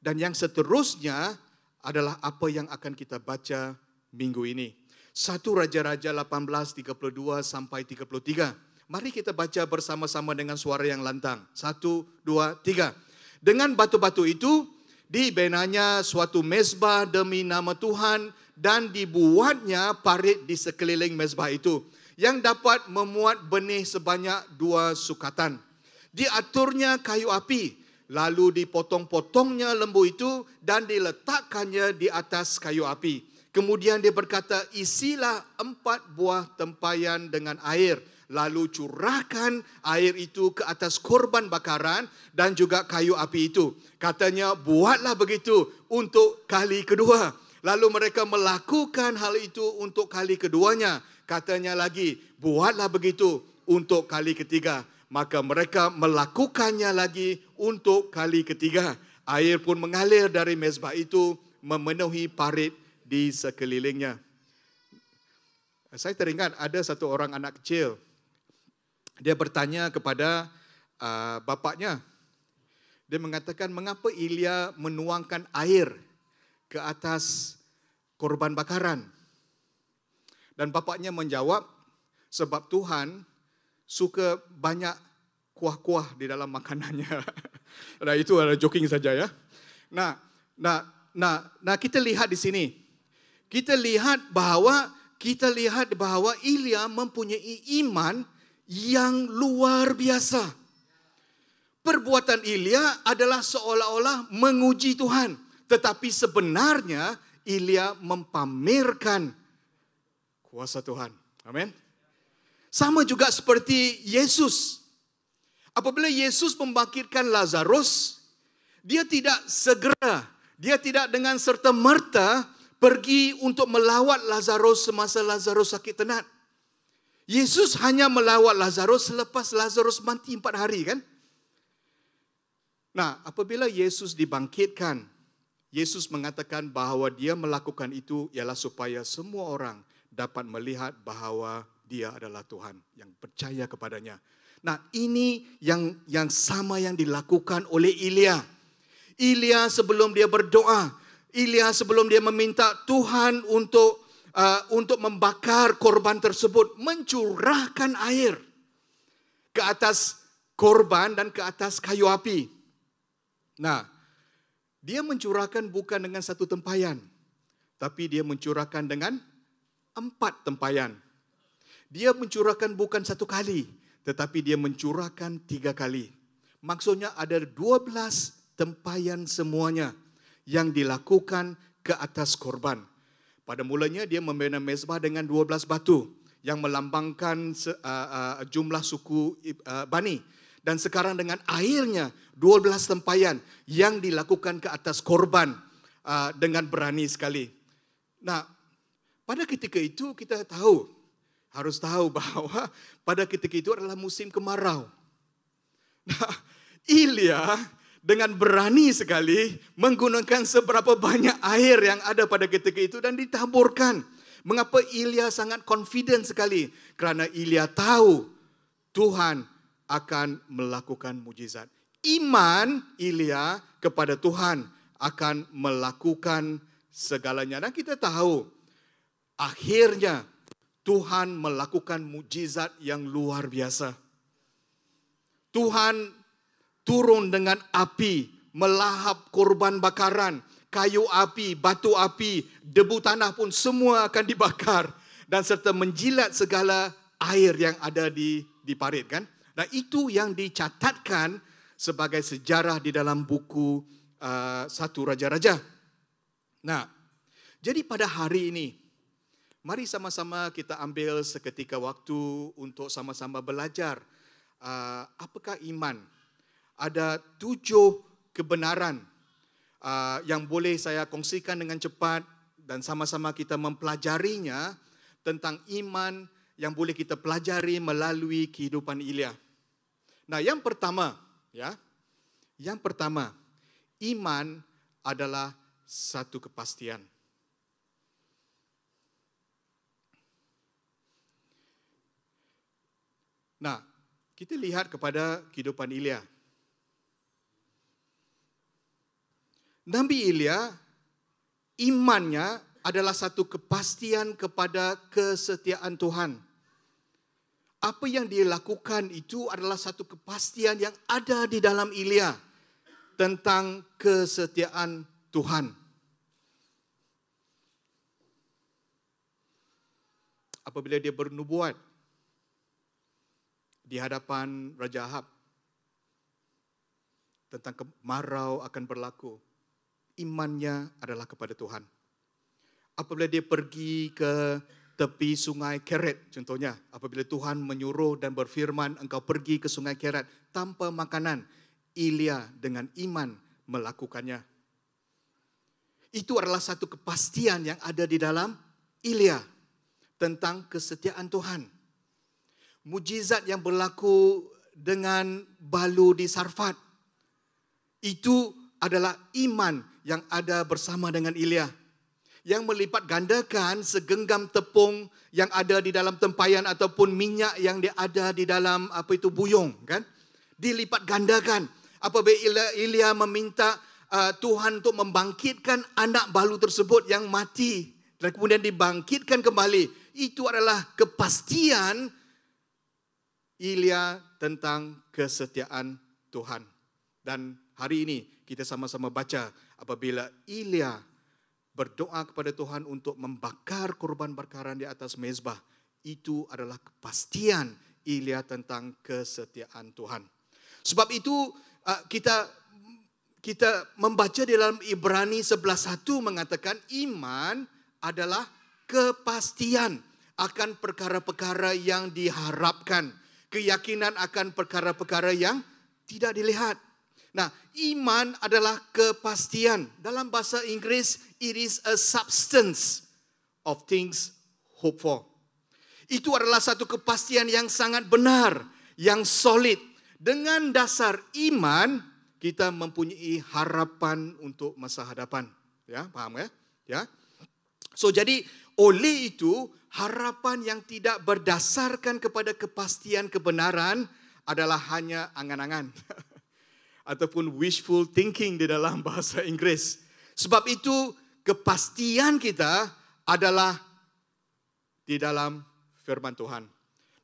Dan yang seterusnya adalah apa yang akan kita baca minggu ini. Satu Raja-Raja 18, 32 sampai 33. Mari kita baca bersama-sama dengan suara yang lantang. Satu, dua, tiga. Dengan batu-batu itu, dibenanya suatu mezbah demi nama Tuhan dan dibuatnya parit di sekeliling mezbah itu yang dapat memuat benih sebanyak dua sukatan. Diaturnya kayu api, lalu dipotong-potongnya lembu itu dan diletakkannya di atas kayu api. Kemudian dia berkata, isilah empat buah tempayan dengan air lalu curahkan air itu ke atas korban bakaran dan juga kayu api itu. Katanya, buatlah begitu untuk kali kedua. Lalu mereka melakukan hal itu untuk kali keduanya. Katanya lagi, buatlah begitu untuk kali ketiga. Maka mereka melakukannya lagi untuk kali ketiga. Air pun mengalir dari mezbah itu memenuhi parit di sekelilingnya. Saya teringat ada satu orang anak kecil dia bertanya kepada uh, bapaknya. Dia mengatakan, mengapa Ilya menuangkan air ke atas korban bakaran? Dan bapaknya menjawab, sebab Tuhan suka banyak kuah-kuah di dalam makanannya. nah itu adalah joking saja ya. Nah, nah, nah, nah kita lihat di sini. Kita lihat bahwa kita lihat bahwa Ilya mempunyai iman yang luar biasa. Perbuatan Ilya adalah seolah-olah menguji Tuhan. Tetapi sebenarnya Ilya mempamerkan kuasa Tuhan. Amin. Sama juga seperti Yesus. Apabila Yesus membangkitkan Lazarus, dia tidak segera, dia tidak dengan serta merta pergi untuk melawat Lazarus semasa Lazarus sakit tenat. Yesus hanya melawat Lazarus selepas Lazarus mati empat hari kan? Nah, apabila Yesus dibangkitkan, Yesus mengatakan bahawa dia melakukan itu ialah supaya semua orang dapat melihat bahawa dia adalah Tuhan yang percaya kepadanya. Nah, ini yang yang sama yang dilakukan oleh Ilya. Ilya sebelum dia berdoa, Ilya sebelum dia meminta Tuhan untuk uh, untuk membakar korban tersebut mencurahkan air ke atas korban dan ke atas kayu api. Nah, dia mencurahkan bukan dengan satu tempayan, tapi dia mencurahkan dengan empat tempayan. Dia mencurahkan bukan satu kali, tetapi dia mencurahkan tiga kali. Maksudnya ada dua belas tempayan semuanya yang dilakukan ke atas korban. Pada mulanya dia membina mezbah dengan 12 batu yang melambangkan uh, uh, jumlah suku uh, Bani. Dan sekarang dengan airnya 12 tempayan yang dilakukan ke atas korban uh, dengan berani sekali. Nah, pada ketika itu kita tahu, harus tahu bahwa pada ketika itu adalah musim kemarau. Nah, Ilya dengan berani sekali menggunakan seberapa banyak air yang ada pada ketika itu dan ditaburkan. Mengapa Ilya sangat confident sekali? Kerana Ilya tahu Tuhan akan melakukan mujizat. Iman Ilya kepada Tuhan akan melakukan segalanya. Dan kita tahu akhirnya Tuhan melakukan mujizat yang luar biasa. Tuhan turun dengan api, melahap korban bakaran, kayu api, batu api, debu tanah pun semua akan dibakar dan serta menjilat segala air yang ada di di parit kan. Nah itu yang dicatatkan sebagai sejarah di dalam buku uh, satu raja-raja. Nah, jadi pada hari ini mari sama-sama kita ambil seketika waktu untuk sama-sama belajar uh, apakah iman. Ada tujuh kebenaran uh, yang boleh saya kongsikan dengan cepat dan sama-sama kita mempelajarinya tentang iman yang boleh kita pelajari melalui kehidupan Ilya. Nah, yang pertama, ya. Yang pertama, iman adalah satu kepastian. Nah, kita lihat kepada kehidupan Ilya. Nabi Ilya imannya adalah satu kepastian kepada kesetiaan Tuhan. Apa yang dia lakukan itu adalah satu kepastian yang ada di dalam Ilya tentang kesetiaan Tuhan. Apabila dia bernubuat di hadapan Raja Ahab tentang kemarau akan berlaku, imannya adalah kepada Tuhan. Apabila dia pergi ke tepi sungai Keret contohnya, apabila Tuhan menyuruh dan berfirman engkau pergi ke sungai Keret tanpa makanan, Ilya dengan iman melakukannya. Itu adalah satu kepastian yang ada di dalam Ilya tentang kesetiaan Tuhan. Mujizat yang berlaku dengan balu di Sarfat. Itu adalah iman yang ada bersama dengan Ilya yang melipat gandakan segenggam tepung yang ada di dalam tempayan ataupun minyak yang dia ada di dalam apa itu buyung kan? Dilipat gandakan. Apabila Ilya meminta uh, Tuhan untuk membangkitkan anak balu tersebut yang mati dan kemudian dibangkitkan kembali itu adalah kepastian Ilya tentang kesetiaan Tuhan. Dan hari ini kita sama-sama baca apabila Ilya berdoa kepada Tuhan untuk membakar korban bakaran di atas mezbah. Itu adalah kepastian Ilya tentang kesetiaan Tuhan. Sebab itu uh, kita kita membaca di dalam Ibrani 11.1 mengatakan iman adalah kepastian akan perkara-perkara yang diharapkan. Keyakinan akan perkara-perkara yang tidak dilihat. Nah, iman adalah kepastian. Dalam bahasa Inggris, it is a substance of things hoped for. Itu adalah satu kepastian yang sangat benar, yang solid. Dengan dasar iman, kita mempunyai harapan untuk masa hadapan. Ya, paham ya? Ya. So jadi oleh itu harapan yang tidak berdasarkan kepada kepastian kebenaran adalah hanya angan-angan. ataupun wishful thinking di dalam bahasa Inggris. Sebab itu kepastian kita adalah di dalam firman Tuhan.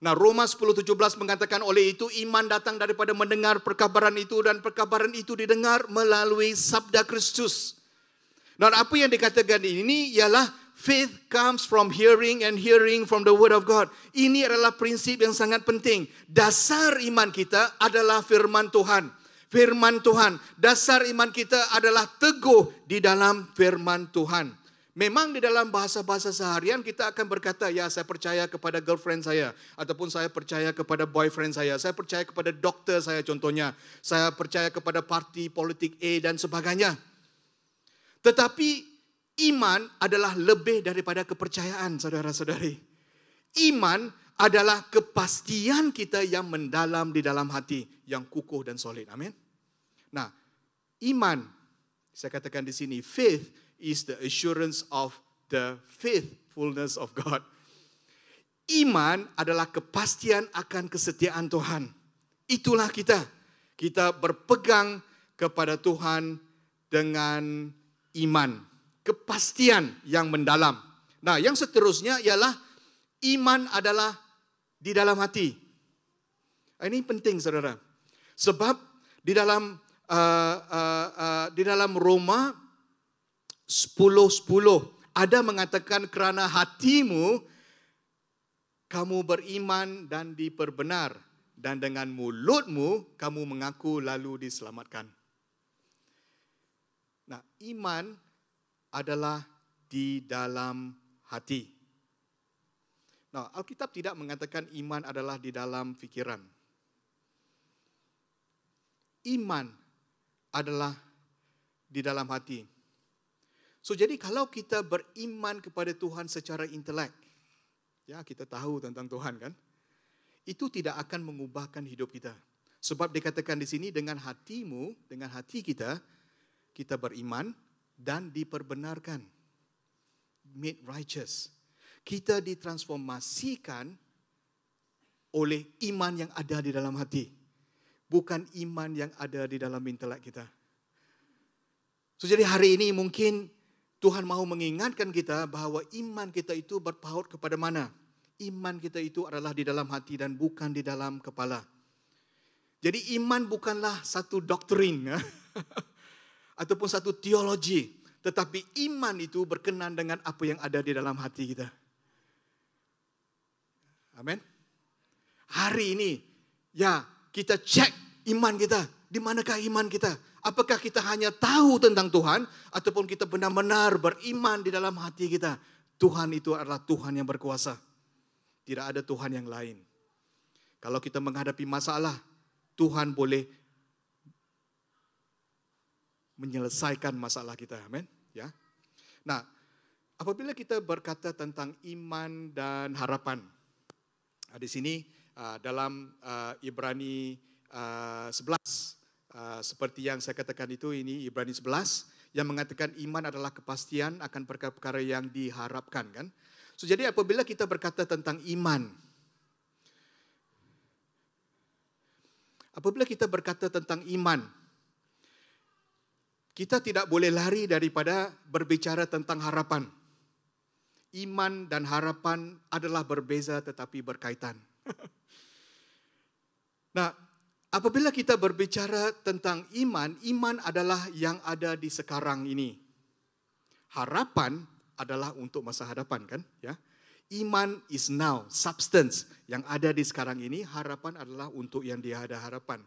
Nah Roma 10.17 mengatakan oleh itu iman datang daripada mendengar perkabaran itu dan perkabaran itu didengar melalui sabda Kristus. Dan apa yang dikatakan ini ialah faith comes from hearing and hearing from the word of God. Ini adalah prinsip yang sangat penting. Dasar iman kita adalah firman Tuhan firman Tuhan. Dasar iman kita adalah teguh di dalam firman Tuhan. Memang di dalam bahasa-bahasa seharian kita akan berkata, ya saya percaya kepada girlfriend saya. Ataupun saya percaya kepada boyfriend saya. Saya percaya kepada dokter saya contohnya. Saya percaya kepada parti politik A dan sebagainya. Tetapi iman adalah lebih daripada kepercayaan saudara-saudari. Iman adalah kepastian kita yang mendalam di dalam hati. Yang kukuh dan solid. Amin. Nah, iman, saya katakan di sini, faith is the assurance of the faithfulness of God. Iman adalah kepastian akan kesetiaan Tuhan. Itulah kita. Kita berpegang kepada Tuhan dengan iman. Kepastian yang mendalam. Nah, yang seterusnya ialah iman adalah di dalam hati. Ini penting saudara. Sebab di dalam uh, uh, uh, di dalam Roma 10-10 ada mengatakan kerana hatimu kamu beriman dan diperbenar dan dengan mulutmu kamu mengaku lalu diselamatkan. Nah, iman adalah di dalam hati. Nah, Alkitab tidak mengatakan iman adalah di dalam fikiran. Iman adalah di dalam hati. So jadi kalau kita beriman kepada Tuhan secara intelek, ya kita tahu tentang Tuhan kan, itu tidak akan mengubahkan hidup kita. Sebab dikatakan di sini dengan hatimu, dengan hati kita, kita beriman dan diperbenarkan. Made righteous. Kita ditransformasikan oleh iman yang ada di dalam hati. Bukan iman yang ada di dalam intelek kita. So jadi hari ini mungkin Tuhan mau mengingatkan kita bahwa iman kita itu berpaut kepada mana? Iman kita itu adalah di dalam hati dan bukan di dalam kepala. Jadi iman bukanlah satu doktrin ya. ataupun satu teologi, tetapi iman itu berkenan dengan apa yang ada di dalam hati kita. Amin. Hari ini ya kita cek iman kita, di manakah iman kita? Apakah kita hanya tahu tentang Tuhan ataupun kita benar-benar beriman di dalam hati kita? Tuhan itu adalah Tuhan yang berkuasa. Tidak ada Tuhan yang lain. Kalau kita menghadapi masalah, Tuhan boleh menyelesaikan masalah kita. Amin. Ya. Nah, apabila kita berkata tentang iman dan harapan, di sini ah, dalam ah, Ibrani 11 ah, Ah, seperti yang saya katakan itu ini Ibrani 11 yang mengatakan iman adalah kepastian akan perkara-perkara yang diharapkan kan. So jadi apabila kita berkata tentang iman Apabila kita berkata tentang iman kita tidak boleh lari daripada berbicara tentang harapan. Iman dan harapan adalah berbeza tetapi berkaitan. nah, Apabila kita berbicara tentang iman, iman adalah yang ada di sekarang ini. Harapan adalah untuk masa hadapan kan, ya. Iman is now, substance yang ada di sekarang ini, harapan adalah untuk yang dia ada harapan.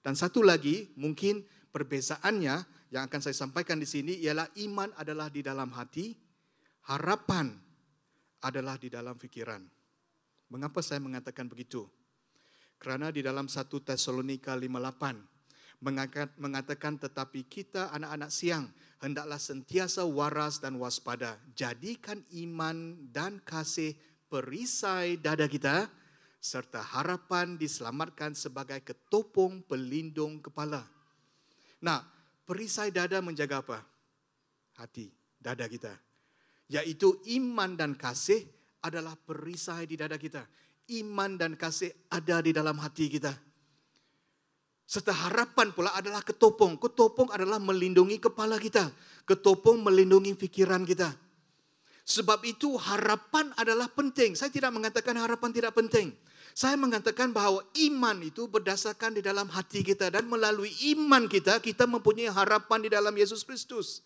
Dan satu lagi, mungkin perbezaannya yang akan saya sampaikan di sini ialah iman adalah di dalam hati, harapan adalah di dalam pikiran. Mengapa saya mengatakan begitu? Kerana di dalam 1 Tesalonika 58 mengatakan tetapi kita anak-anak siang hendaklah sentiasa waras dan waspada. Jadikan iman dan kasih perisai dada kita serta harapan diselamatkan sebagai ketopong pelindung kepala. Nah, perisai dada menjaga apa? Hati, dada kita. Yaitu iman dan kasih adalah perisai di dada kita iman dan kasih ada di dalam hati kita. Serta harapan pula adalah ketopong. Ketopong adalah melindungi kepala kita. Ketopong melindungi pikiran kita. Sebab itu harapan adalah penting. Saya tidak mengatakan harapan tidak penting. Saya mengatakan bahwa iman itu berdasarkan di dalam hati kita dan melalui iman kita kita mempunyai harapan di dalam Yesus Kristus.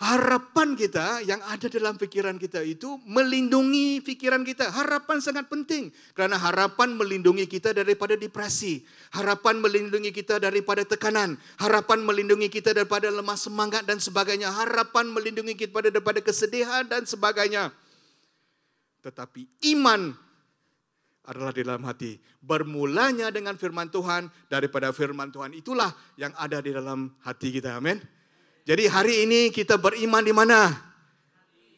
Harapan kita yang ada dalam pikiran kita itu melindungi pikiran kita. Harapan sangat penting karena harapan melindungi kita daripada depresi, harapan melindungi kita daripada tekanan, harapan melindungi kita daripada lemah semangat dan sebagainya, harapan melindungi kita daripada kesedihan dan sebagainya. Tetapi iman adalah di dalam hati. Bermulanya dengan firman Tuhan, daripada firman Tuhan itulah yang ada di dalam hati kita. Amin. Jadi hari ini kita beriman di mana?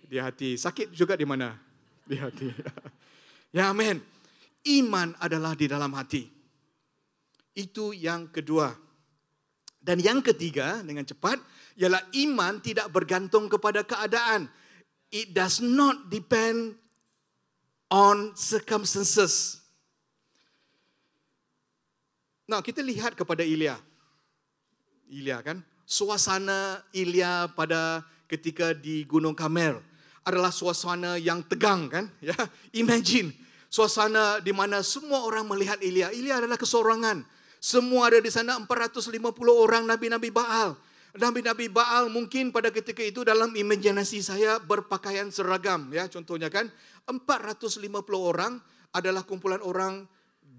Di hati. Sakit juga di mana? Di hati. Ya amin. Iman adalah di dalam hati. Itu yang kedua. Dan yang ketiga dengan cepat ialah iman tidak bergantung kepada keadaan. It does not depend on circumstances. Nah, kita lihat kepada Ilya. Ilya kan, suasana Ilya pada ketika di Gunung Kamel adalah suasana yang tegang kan, ya. Imagine suasana di mana semua orang melihat Ilya. Ilya adalah kesorangan. Semua ada di sana 450 orang nabi-nabi Baal. Nabi-nabi Baal mungkin pada ketika itu dalam imajinasi saya berpakaian seragam ya contohnya kan 450 orang adalah kumpulan orang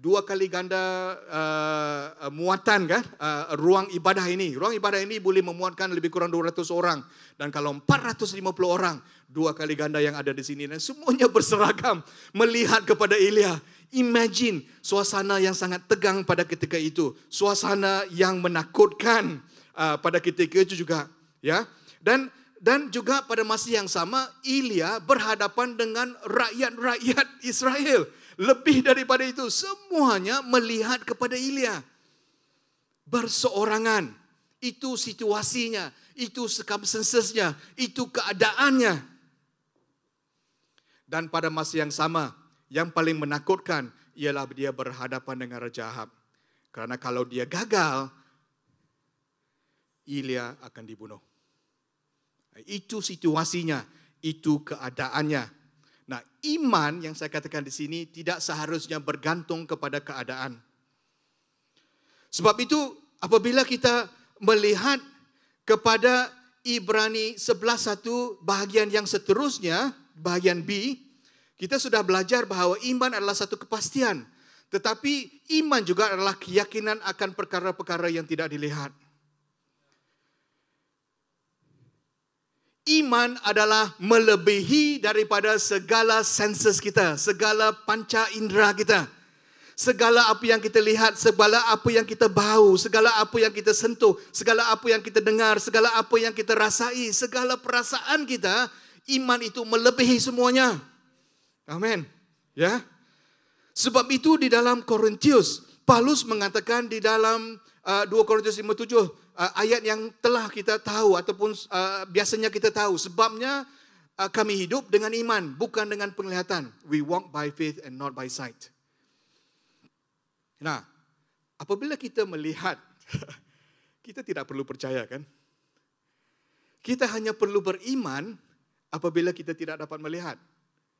dua kali ganda uh, muatan kan uh, ruang ibadah ini. Ruang ibadah ini boleh memuatkan lebih kurang 200 orang dan kalau 450 orang dua kali ganda yang ada di sini dan semuanya berseragam melihat kepada Ilya. Imagine suasana yang sangat tegang pada ketika itu, suasana yang menakutkan uh, pada ketika itu juga ya. Dan dan juga pada masa yang sama Ilya berhadapan dengan rakyat-rakyat Israel. Lebih daripada itu, semuanya melihat kepada Ilya. Berseorangan. Itu situasinya, itu circumstancesnya, itu keadaannya. Dan pada masa yang sama, yang paling menakutkan ialah dia berhadapan dengan Raja Ahab. Karena kalau dia gagal, Ilya akan dibunuh. Itu situasinya, itu keadaannya. Nah, iman yang saya katakan di sini tidak seharusnya bergantung kepada keadaan. Sebab itu, apabila kita melihat kepada Ibrani 11.1 bahagian yang seterusnya, bahagian B, kita sudah belajar bahawa iman adalah satu kepastian. Tetapi iman juga adalah keyakinan akan perkara-perkara yang tidak dilihat. Iman adalah melebihi daripada segala senses kita, segala panca indera kita. Segala apa yang kita lihat, segala apa yang kita bau, segala apa yang kita sentuh, segala apa yang kita dengar, segala apa yang kita rasai, segala perasaan kita, iman itu melebihi semuanya. Amin. Ya. Sebab itu di dalam Korintius, Paulus mengatakan di dalam uh, 2 Korintius 57 uh, ayat yang telah kita tahu ataupun uh, biasanya kita tahu sebabnya uh, kami hidup dengan iman bukan dengan penglihatan. We walk by faith and not by sight. Nah, apabila kita melihat kita tidak perlu percaya kan? Kita hanya perlu beriman apabila kita tidak dapat melihat.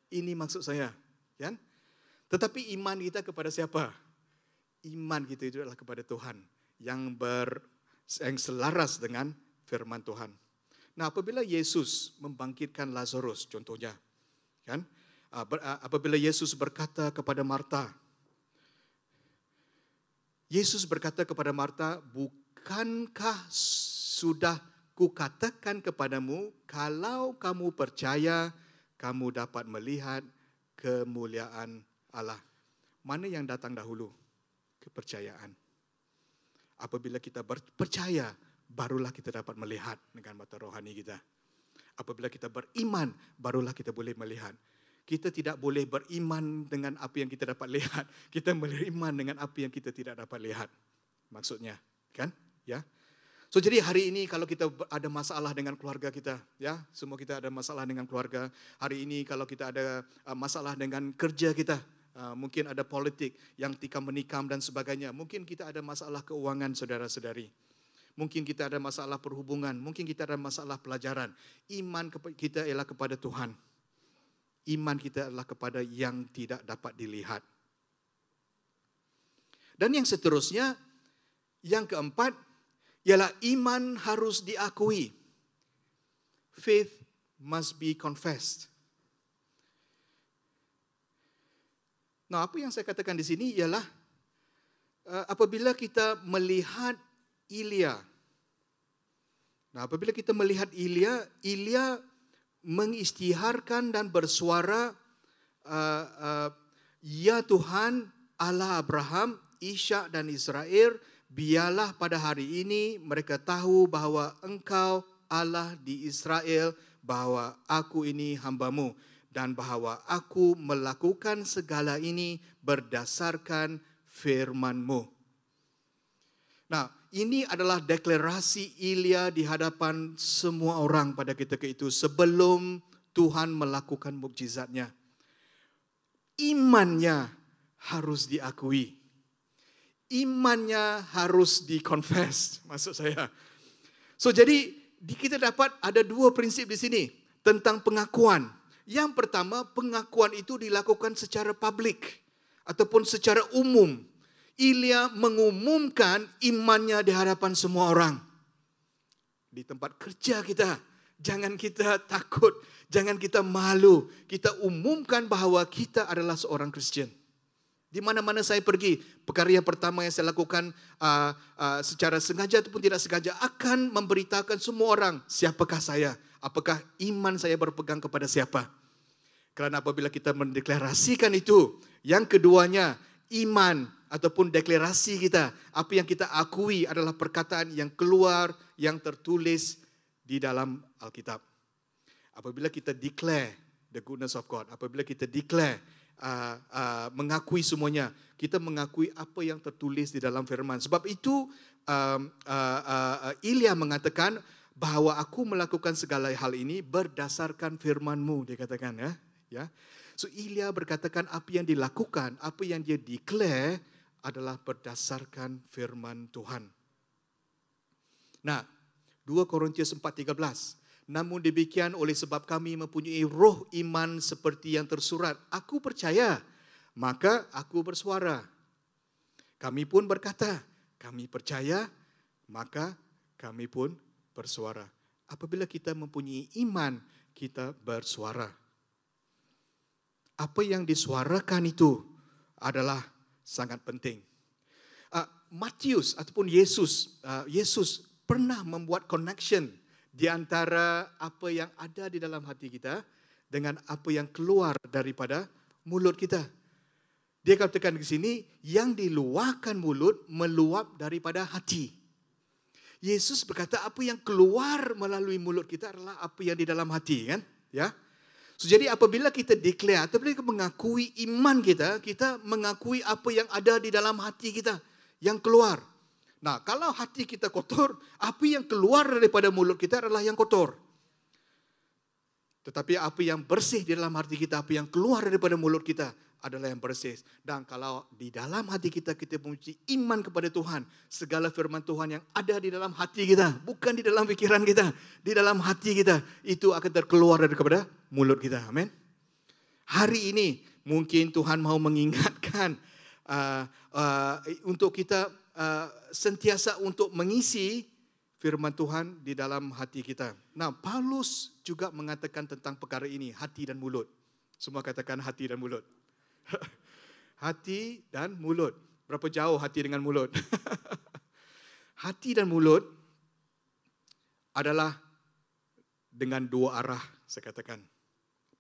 Ini maksud saya, kan? Tetapi iman kita kepada siapa? Iman kita itu adalah kepada Tuhan yang ber yang selaras dengan firman Tuhan. Nah, apabila Yesus membangkitkan Lazarus contohnya, kan? Apabila Yesus berkata kepada Marta, Yesus berkata kepada Marta, "Bukankah sudah kukatakan kepadamu kalau kamu percaya, kamu dapat melihat kemuliaan Allah. Mana yang datang dahulu? Kepercayaan. Apabila kita percaya, barulah kita dapat melihat dengan mata rohani kita. Apabila kita beriman, barulah kita boleh melihat. Kita tidak boleh beriman dengan apa yang kita dapat lihat. Kita beriman dengan apa yang kita tidak dapat lihat. Maksudnya, kan? Ya. So jadi hari ini kalau kita ada masalah dengan keluarga kita, ya, semua kita ada masalah dengan keluarga. Hari ini kalau kita ada uh, masalah dengan kerja kita, mungkin ada politik yang tikam menikam dan sebagainya. Mungkin kita ada masalah keuangan saudara-saudari. Mungkin kita ada masalah perhubungan, mungkin kita ada masalah pelajaran. Iman kita ialah kepada Tuhan. Iman kita adalah kepada yang tidak dapat dilihat. Dan yang seterusnya, yang keempat, ialah iman harus diakui. faith must be confessed. Nah, apa yang saya katakan di sini ialah uh, apabila kita melihat Ilya. Nah, apabila kita melihat Ilya, Ilya mengisytiharkan dan bersuara, uh, uh, Ya Tuhan Allah Abraham, Ishak dan Israel, biarlah pada hari ini mereka tahu bahawa Engkau Allah di Israel, bahawa aku ini hambamu dan bahawa aku melakukan segala ini berdasarkan firman-Mu. Nah, ini adalah deklarasi Ilya di hadapan semua orang pada ketika itu sebelum Tuhan melakukan mukjizatnya. Imannya harus diakui. Imannya harus dikonfes, maksud saya. So jadi di kita dapat ada dua prinsip di sini tentang pengakuan. Yang pertama, pengakuan itu dilakukan secara publik ataupun secara umum. Ilya mengumumkan imannya di hadapan semua orang. Di tempat kerja kita, jangan kita takut, jangan kita malu. Kita umumkan bahawa kita adalah seorang Kristen. Di mana-mana saya pergi, perkara pertama yang saya lakukan uh, uh, secara sengaja ataupun tidak sengaja akan memberitakan semua orang siapakah saya, apakah iman saya berpegang kepada siapa. Kerana apabila kita mendeklarasikan itu, yang keduanya iman ataupun deklarasi kita, apa yang kita akui adalah perkataan yang keluar, yang tertulis di dalam Alkitab. Apabila kita declare the goodness of God, apabila kita declare uh, uh, mengakui semuanya, kita mengakui apa yang tertulis di dalam firman. Sebab itu uh, uh, uh, Ilya mengatakan bahawa aku melakukan segala hal ini berdasarkan firmanmu, dia katakan ya. Ya. So Ilya berkatakan apa yang dilakukan, apa yang dia declare adalah berdasarkan firman Tuhan. Nah, 2 Korintus 4:13. Namun demikian oleh sebab kami mempunyai roh iman seperti yang tersurat, aku percaya, maka aku bersuara. Kami pun berkata, kami percaya, maka kami pun bersuara. Apabila kita mempunyai iman, kita bersuara apa yang disuarakan itu adalah sangat penting. Uh, Matius ataupun Yesus, uh, Yesus pernah membuat connection di antara apa yang ada di dalam hati kita dengan apa yang keluar daripada mulut kita. Dia katakan di sini, yang diluahkan mulut meluap daripada hati. Yesus berkata apa yang keluar melalui mulut kita adalah apa yang di dalam hati, kan? Ya. So, jadi apabila kita declare, apabila kita mengakui iman kita, kita mengakui apa yang ada di dalam hati kita yang keluar. Nah, kalau hati kita kotor, apa yang keluar daripada mulut kita adalah yang kotor. Tetapi apa yang bersih di dalam hati kita, apa yang keluar daripada mulut kita adalah yang bersih. Dan kalau di dalam hati kita kita mempunyai iman kepada Tuhan, segala firman Tuhan yang ada di dalam hati kita, bukan di dalam pikiran kita, di dalam hati kita, itu akan terkeluar daripada mulut kita. Amin. Hari ini mungkin Tuhan mau mengingatkan uh, uh, untuk kita uh, sentiasa untuk mengisi firman Tuhan di dalam hati kita. Nah, Paulus juga mengatakan tentang perkara ini, hati dan mulut. Semua katakan hati dan mulut. hati dan mulut. Berapa jauh hati dengan mulut? hati dan mulut adalah dengan dua arah, saya katakan.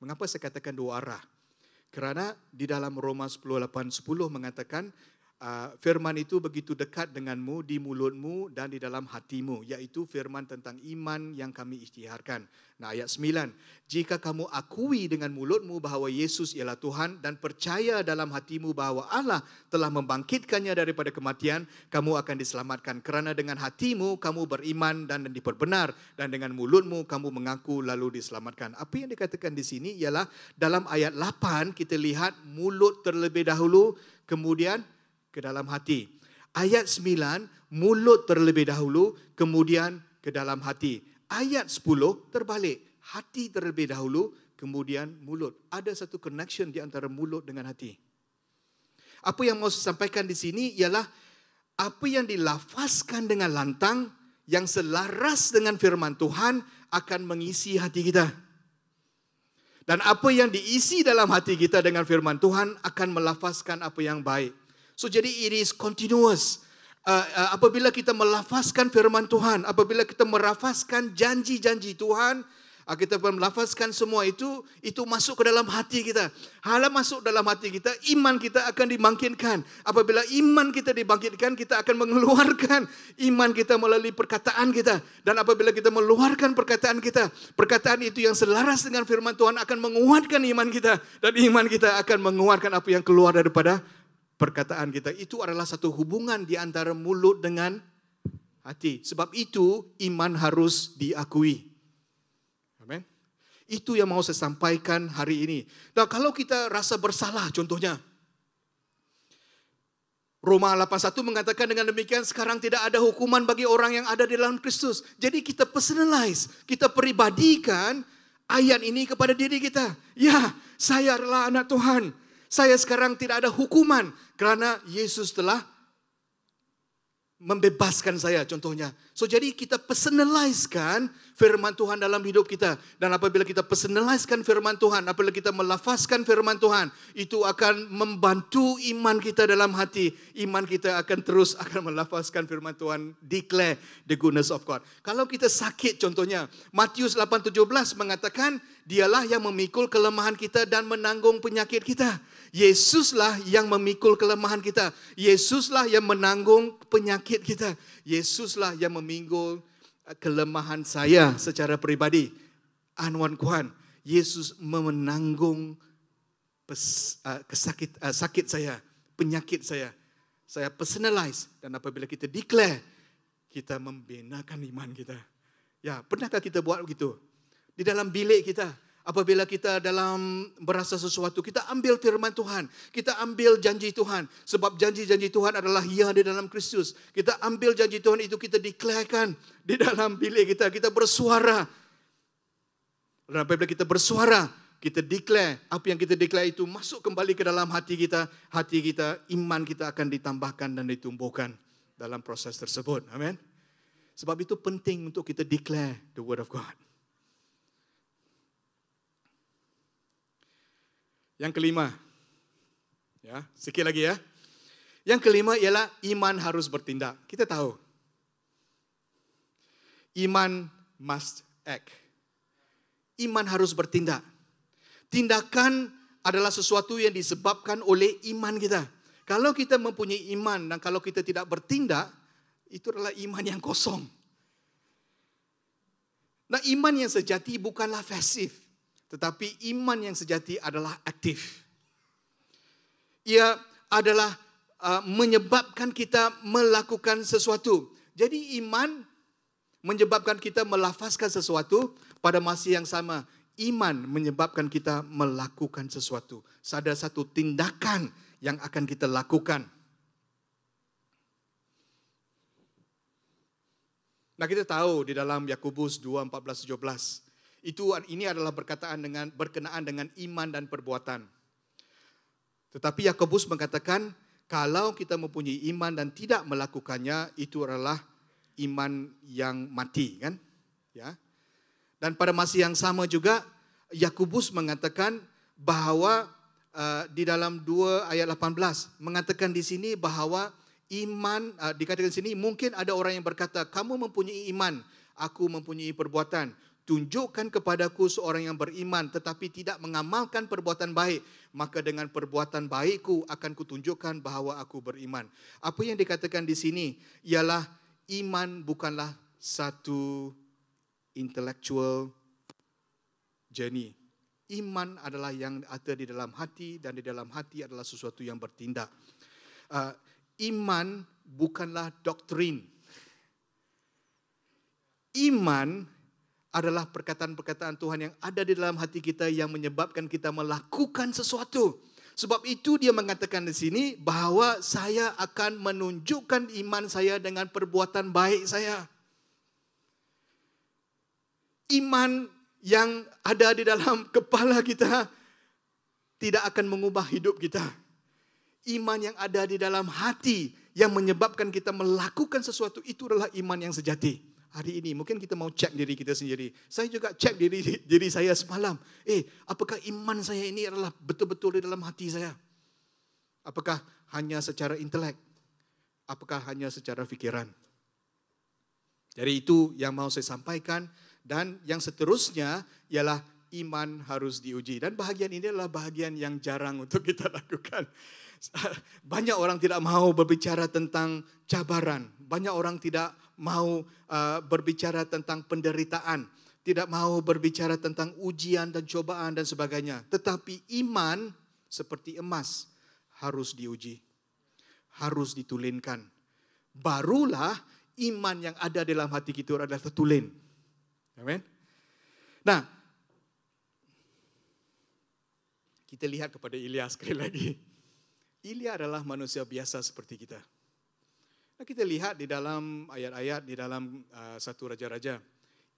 Mengapa saya katakan dua arah? Kerana di dalam Roma 10, 8, 10 mengatakan, uh, firman itu begitu dekat denganmu di mulutmu dan di dalam hatimu yaitu firman tentang iman yang kami isytiharkan. Nah ayat 9, jika kamu akui dengan mulutmu bahawa Yesus ialah Tuhan dan percaya dalam hatimu bahawa Allah telah membangkitkannya daripada kematian, kamu akan diselamatkan kerana dengan hatimu kamu beriman dan diperbenar dan dengan mulutmu kamu mengaku lalu diselamatkan. Apa yang dikatakan di sini ialah dalam ayat 8 kita lihat mulut terlebih dahulu kemudian ke dalam hati. Ayat 9, mulut terlebih dahulu, kemudian ke dalam hati. Ayat 10 terbalik, hati terlebih dahulu, kemudian mulut. Ada satu connection di antara mulut dengan hati. Apa yang mau saya sampaikan di sini ialah apa yang dilafazkan dengan lantang yang selaras dengan firman Tuhan akan mengisi hati kita. Dan apa yang diisi dalam hati kita dengan firman Tuhan akan melafazkan apa yang baik. So jadi it is continuous. Uh, uh, apabila kita melafazkan firman Tuhan, apabila kita merafaskan janji-janji Tuhan, uh, kita melafazkan semua itu, itu masuk ke dalam hati kita. Hala masuk dalam hati kita, iman kita akan dibangkitkan. Apabila iman kita dibangkitkan, kita akan mengeluarkan iman kita melalui perkataan kita. Dan apabila kita mengeluarkan perkataan kita, perkataan itu yang selaras dengan firman Tuhan akan menguatkan iman kita. Dan iman kita akan menguatkan apa yang keluar daripada perkataan kita. Itu adalah satu hubungan di antara mulut dengan hati. Sebab itu iman harus diakui. Amin. Itu yang mau saya sampaikan hari ini. Nah, kalau kita rasa bersalah contohnya. Roma 81 mengatakan dengan demikian sekarang tidak ada hukuman bagi orang yang ada di dalam Kristus. Jadi kita personalize, kita pribadikan ayat ini kepada diri kita. Ya, saya adalah anak Tuhan. Saya sekarang tidak ada hukuman kerana Yesus telah membebaskan saya contohnya. So jadi kita personalizekan firman Tuhan dalam hidup kita dan apabila kita personalizekan firman Tuhan, apabila kita melafazkan firman Tuhan, itu akan membantu iman kita dalam hati. Iman kita akan terus akan melafazkan firman Tuhan, declare the goodness of God. Kalau kita sakit contohnya, Matius 8:17 mengatakan dialah yang memikul kelemahan kita dan menanggung penyakit kita. Yesuslah yang memikul kelemahan kita. Yesuslah yang menanggung penyakit kita. Yesuslah yang memikul kelemahan saya secara pribadi. Anuan Kuan, Yesus menanggung uh, kesakit, uh, sakit saya, penyakit saya. Saya personalize dan apabila kita declare, kita membenakan iman kita. Ya, pernahkah kita buat begitu? Di dalam bilik kita, Apabila kita dalam berasa sesuatu, kita ambil firman Tuhan. Kita ambil janji Tuhan. Sebab janji-janji Tuhan adalah ya di dalam Kristus. Kita ambil janji Tuhan itu kita diklairkan di dalam bilik kita. Kita bersuara. Dan apabila kita bersuara, kita declare. Apa yang kita declare itu masuk kembali ke dalam hati kita. Hati kita, iman kita akan ditambahkan dan ditumbuhkan dalam proses tersebut. Amin. Sebab itu penting untuk kita declare the word of God. Yang kelima, ya, sikit lagi ya. Yang kelima ialah iman harus bertindak. Kita tahu, iman must act. Iman harus bertindak. Tindakan adalah sesuatu yang disebabkan oleh iman kita. Kalau kita mempunyai iman dan kalau kita tidak bertindak, itu adalah iman yang kosong. Nah, iman yang sejati bukanlah pasif. Tetapi iman yang sejati adalah aktif. Ia adalah uh, menyebabkan kita melakukan sesuatu. Jadi iman menyebabkan kita melafazkan sesuatu pada masa yang sama. Iman menyebabkan kita melakukan sesuatu. Ada satu tindakan yang akan kita lakukan. Nah kita tahu di dalam Yakobus 2, 14, 17 itu ini adalah berkataan dengan berkenaan dengan iman dan perbuatan. Tetapi Yakobus mengatakan kalau kita mempunyai iman dan tidak melakukannya itu adalah iman yang mati kan? Ya. Dan pada masa yang sama juga Yakobus mengatakan bahawa uh, di dalam 2 ayat 18 mengatakan di sini bahawa iman uh, dikatakan di sini mungkin ada orang yang berkata kamu mempunyai iman aku mempunyai perbuatan tunjukkan kepadaku seorang yang beriman tetapi tidak mengamalkan perbuatan baik, maka dengan perbuatan baikku akan kutunjukkan bahawa aku beriman. Apa yang dikatakan di sini ialah iman bukanlah satu intellectual journey. Iman adalah yang ada di dalam hati dan di dalam hati adalah sesuatu yang bertindak. Uh, iman bukanlah doktrin. Iman adalah perkataan-perkataan Tuhan yang ada di dalam hati kita yang menyebabkan kita melakukan sesuatu. Sebab itu dia mengatakan di sini bahawa saya akan menunjukkan iman saya dengan perbuatan baik saya. Iman yang ada di dalam kepala kita tidak akan mengubah hidup kita. Iman yang ada di dalam hati yang menyebabkan kita melakukan sesuatu itu adalah iman yang sejati. Hari ini. Mungkin kita mau cek diri kita sendiri. Saya juga cek diri diri saya semalam. Eh, apakah iman saya ini adalah betul-betul di dalam hati saya? Apakah hanya secara intelek? Apakah hanya secara fikiran? Jadi itu yang mau saya sampaikan dan yang seterusnya ialah iman harus diuji. Dan bahagian ini adalah bahagian yang jarang untuk kita lakukan. Banyak orang tidak mau berbicara tentang cabaran. Banyak orang tidak mau uh, berbicara tentang penderitaan. Tidak mau berbicara tentang ujian dan cobaan dan sebagainya. Tetapi iman seperti emas harus diuji. Harus ditulinkan. Barulah iman yang ada dalam hati kita adalah tertulin. Amin. Nah, kita lihat kepada Ilya sekali lagi. Ilya adalah manusia biasa seperti kita. Nah, kita lihat di dalam ayat-ayat di dalam uh, satu raja-raja.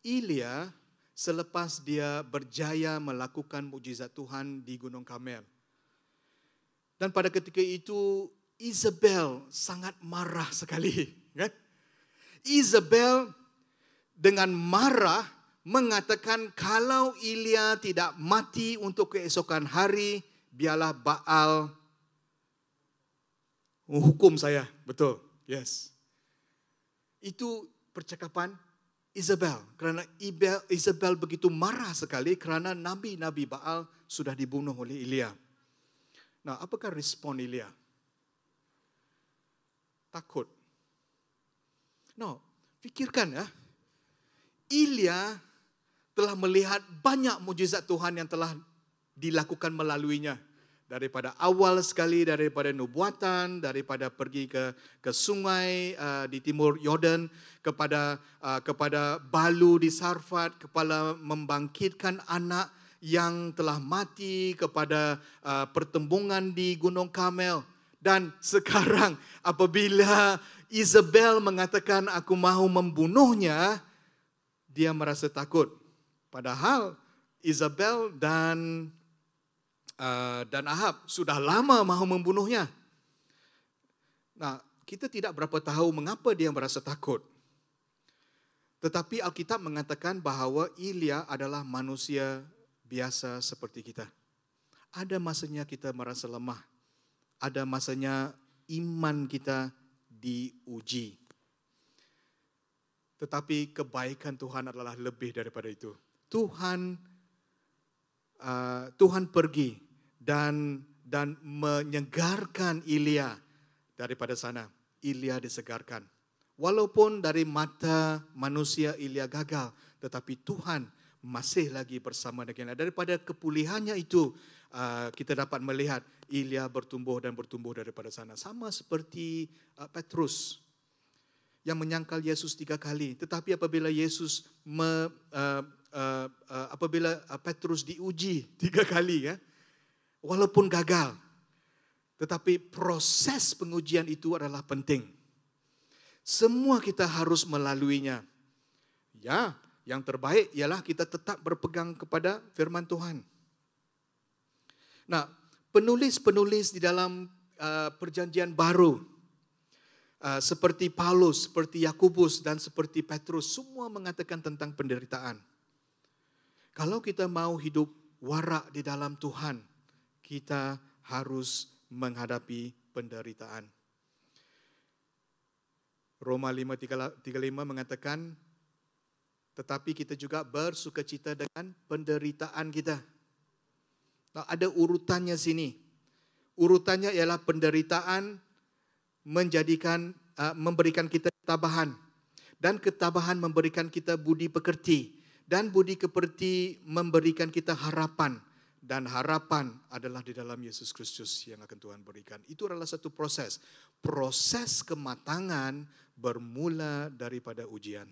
Ilya selepas dia berjaya melakukan mujizat Tuhan di Gunung Kamel. Dan pada ketika itu Isabel sangat marah sekali, kan? Isabel dengan marah mengatakan kalau Ilya tidak mati untuk keesokan hari, biarlah Baal menghukum saya. Betul, yes. Itu percakapan Isabel. Kerana Isabel begitu marah sekali kerana nabi-nabi Baal sudah dibunuh oleh Ilya. Nah, apakah respon Ilya? Takut. No, pikirkan ya. Ilya telah melihat banyak mujizat Tuhan yang telah dilakukan melaluinya. Daripada awal sekali, daripada nubuatan, daripada pergi ke ke sungai uh, di timur Yordan, kepada uh, kepada balu di Sarfat, kepada membangkitkan anak yang telah mati, kepada uh, pertembungan di Gunung Kamel. Dan sekarang apabila Isabel mengatakan aku mahu membunuhnya, dia merasa takut. Padahal Isabel dan uh, dan Ahab sudah lama mahu membunuhnya. Nah, kita tidak berapa tahu mengapa dia merasa takut. Tetapi Alkitab mengatakan bahawa Ilya adalah manusia biasa seperti kita. Ada masanya kita merasa lemah. Ada masanya iman kita diuji. Tetapi kebaikan Tuhan adalah lebih daripada itu. Tuhan uh, Tuhan pergi dan dan menyegarkan Ilya daripada sana. Ilya disegarkan. Walaupun dari mata manusia Ilya gagal, tetapi Tuhan masih lagi bersama dengan daripada kepulihannya itu uh, kita dapat melihat Ilya bertumbuh dan bertumbuh daripada sana sama seperti uh, Petrus yang menyangkal Yesus tiga kali. Tetapi apabila Yesus me, uh, apabila Petrus diuji tiga kali ya, walaupun gagal, tetapi proses pengujian itu adalah penting. Semua kita harus melaluinya. Ya, yang terbaik ialah kita tetap berpegang kepada firman Tuhan. Nah, penulis-penulis di dalam uh, perjanjian baru, uh, seperti Paulus, seperti Yakobus dan seperti Petrus semua mengatakan tentang penderitaan. Kalau kita mau hidup warak di dalam Tuhan, kita harus menghadapi penderitaan. Roma 5:35 mengatakan tetapi kita juga bersukacita dengan penderitaan kita. Nah, ada urutannya sini. Urutannya ialah penderitaan menjadikan uh, memberikan kita ketabahan dan ketabahan memberikan kita budi pekerti dan budi pekerti memberikan kita harapan dan harapan adalah di dalam Yesus Kristus yang akan Tuhan berikan. Itu adalah satu proses. Proses kematangan bermula daripada ujian.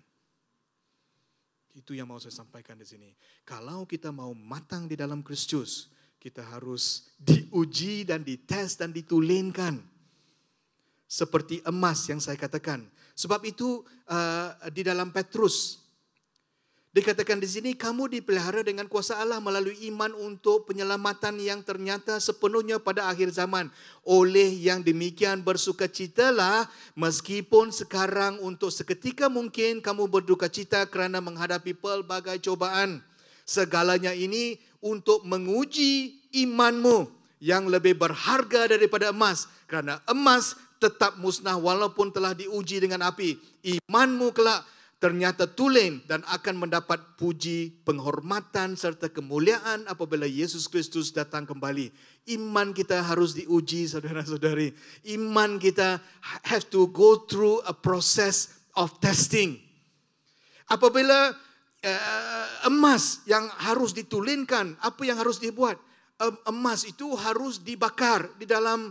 Itu yang mau saya sampaikan di sini. Kalau kita mau matang di dalam Kristus, kita harus diuji dan dites dan ditulinkan seperti emas yang saya katakan. Sebab itu uh, di dalam Petrus, Dikatakan di sini kamu dipelihara dengan kuasa Allah melalui iman untuk penyelamatan yang ternyata sepenuhnya pada akhir zaman. Oleh yang demikian bersukacitalah meskipun sekarang untuk seketika mungkin kamu berduka cita kerana menghadapi pelbagai cobaan. Segalanya ini untuk menguji imanmu yang lebih berharga daripada emas. Kerana emas tetap musnah walaupun telah diuji dengan api. Imanmu kelak ternyata tulen dan akan mendapat puji, penghormatan serta kemuliaan apabila Yesus Kristus datang kembali. Iman kita harus diuji saudara-saudari. Iman kita have to go through a process of testing. Apabila uh, emas yang harus ditulinkan, apa yang harus dibuat? Emas itu harus dibakar di dalam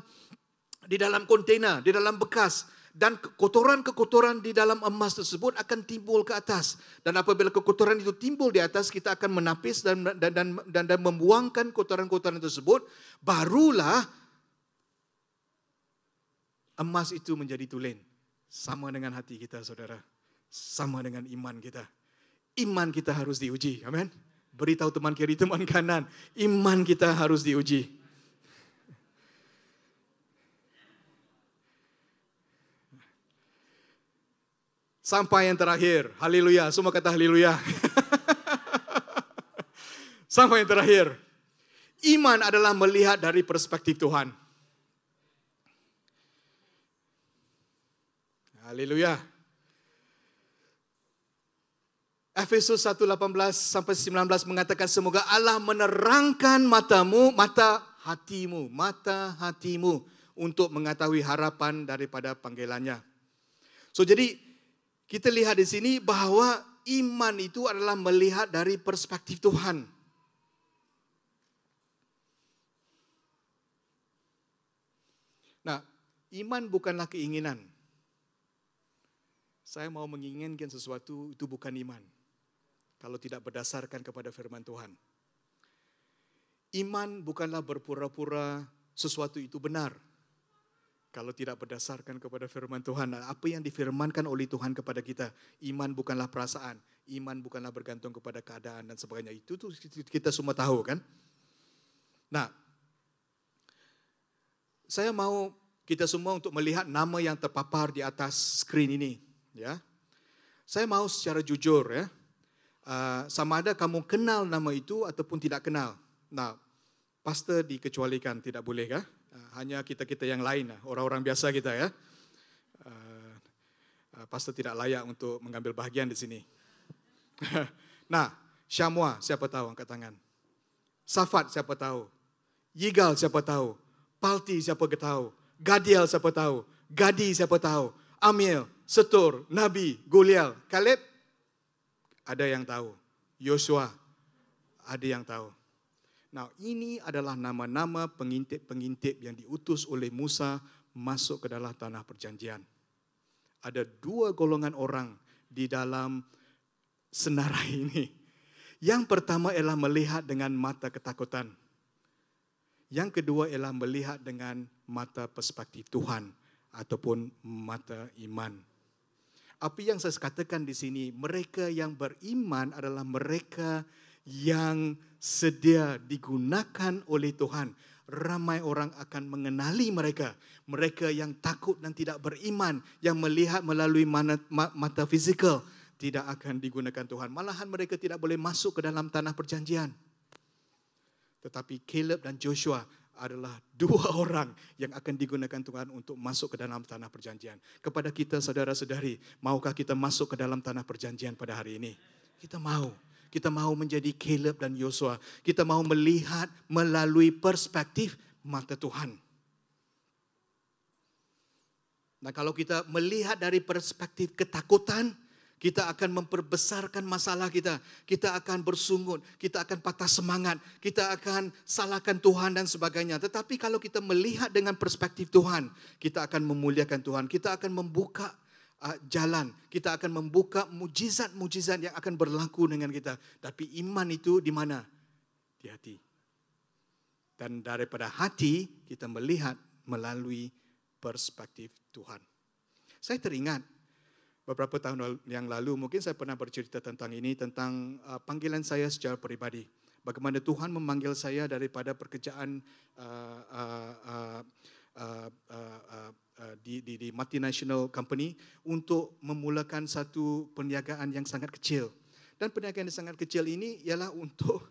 di dalam kontainer, di dalam bekas dan kotoran-kotoran di dalam emas tersebut akan timbul ke atas. Dan apabila kekotoran itu timbul di atas kita akan menapis dan dan dan, dan, dan membuangkan kotoran-kotoran tersebut. Barulah emas itu menjadi tulen. Sama dengan hati kita saudara. Sama dengan iman kita. Iman kita harus diuji. Amin beritahu teman kiri teman kanan. Iman kita harus diuji Sampai yang terakhir. Haleluya. Semua kata haleluya. Sampai yang terakhir. Iman adalah melihat dari perspektif Tuhan. Haleluya. Efesus 1:18 sampai 19 mengatakan semoga Allah menerangkan matamu, mata hatimu, mata hatimu untuk mengetahui harapan daripada panggilannya. So jadi kita lihat di sini bahwa iman itu adalah melihat dari perspektif Tuhan. Nah, iman bukanlah keinginan. Saya mau menginginkan sesuatu itu bukan iman. Kalau tidak berdasarkan kepada firman Tuhan. Iman bukanlah berpura-pura sesuatu itu benar kalau tidak berdasarkan kepada firman Tuhan. Apa yang difirmankan oleh Tuhan kepada kita, iman bukanlah perasaan, iman bukanlah bergantung kepada keadaan dan sebagainya. Itu tuh kita semua tahu kan? Nah, saya mau kita semua untuk melihat nama yang terpapar di atas skrin ini, ya. Saya mau secara jujur ya, uh, sama ada kamu kenal nama itu ataupun tidak kenal. Nah, pastor dikecualikan, tidak boleh kah? Ah, hanya kita-kita yang lain, lah, orang-orang biasa kita ya. Uh, uh, pastor tidak layak untuk mengambil bahagian di sini. nah, Syamwa siapa tahu angkat tangan. Safat siapa tahu. Yigal siapa tahu. Palti siapa tahu. Gadiel siapa tahu. Gadi siapa tahu. Amil, Setur, Nabi, Golial, Kaleb ada yang tahu. Yosua ada yang tahu. Nah, ini adalah nama-nama pengintip-pengintip yang diutus oleh Musa masuk ke dalam tanah perjanjian. Ada dua golongan orang di dalam senarai ini. Yang pertama ialah melihat dengan mata ketakutan. Yang kedua ialah melihat dengan mata perspektif Tuhan ataupun mata iman. Apa yang saya katakan di sini, mereka yang beriman adalah mereka yang sedia digunakan oleh Tuhan, ramai orang akan mengenali mereka. Mereka yang takut dan tidak beriman, yang melihat melalui mata fisikal, tidak akan digunakan Tuhan. Malahan mereka tidak boleh masuk ke dalam tanah perjanjian. Tetapi Caleb dan Joshua adalah dua orang yang akan digunakan Tuhan untuk masuk ke dalam tanah perjanjian. Kepada kita saudara-saudari, maukah kita masuk ke dalam tanah perjanjian pada hari ini? Kita mau. Kita mau menjadi Caleb dan Yosua. Kita mau melihat melalui perspektif mata Tuhan. Nah kalau kita melihat dari perspektif ketakutan, kita akan memperbesarkan masalah kita. Kita akan bersungut, kita akan patah semangat, kita akan salahkan Tuhan dan sebagainya. Tetapi kalau kita melihat dengan perspektif Tuhan, kita akan memuliakan Tuhan. Kita akan membuka jalan. Kita akan membuka mujizat-mujizat yang akan berlaku dengan kita. Tapi iman itu di mana? Di hati. Dan daripada hati kita melihat melalui perspektif Tuhan. Saya teringat beberapa tahun yang lalu mungkin saya pernah bercerita tentang ini tentang uh, panggilan saya secara pribadi. Bagaimana Tuhan memanggil saya daripada pekerjaan uh, uh, uh, uh, uh, uh, uh, di, di, di multinational company untuk memulakan satu perniagaan yang sangat kecil. Dan perniagaan yang sangat kecil ini ialah untuk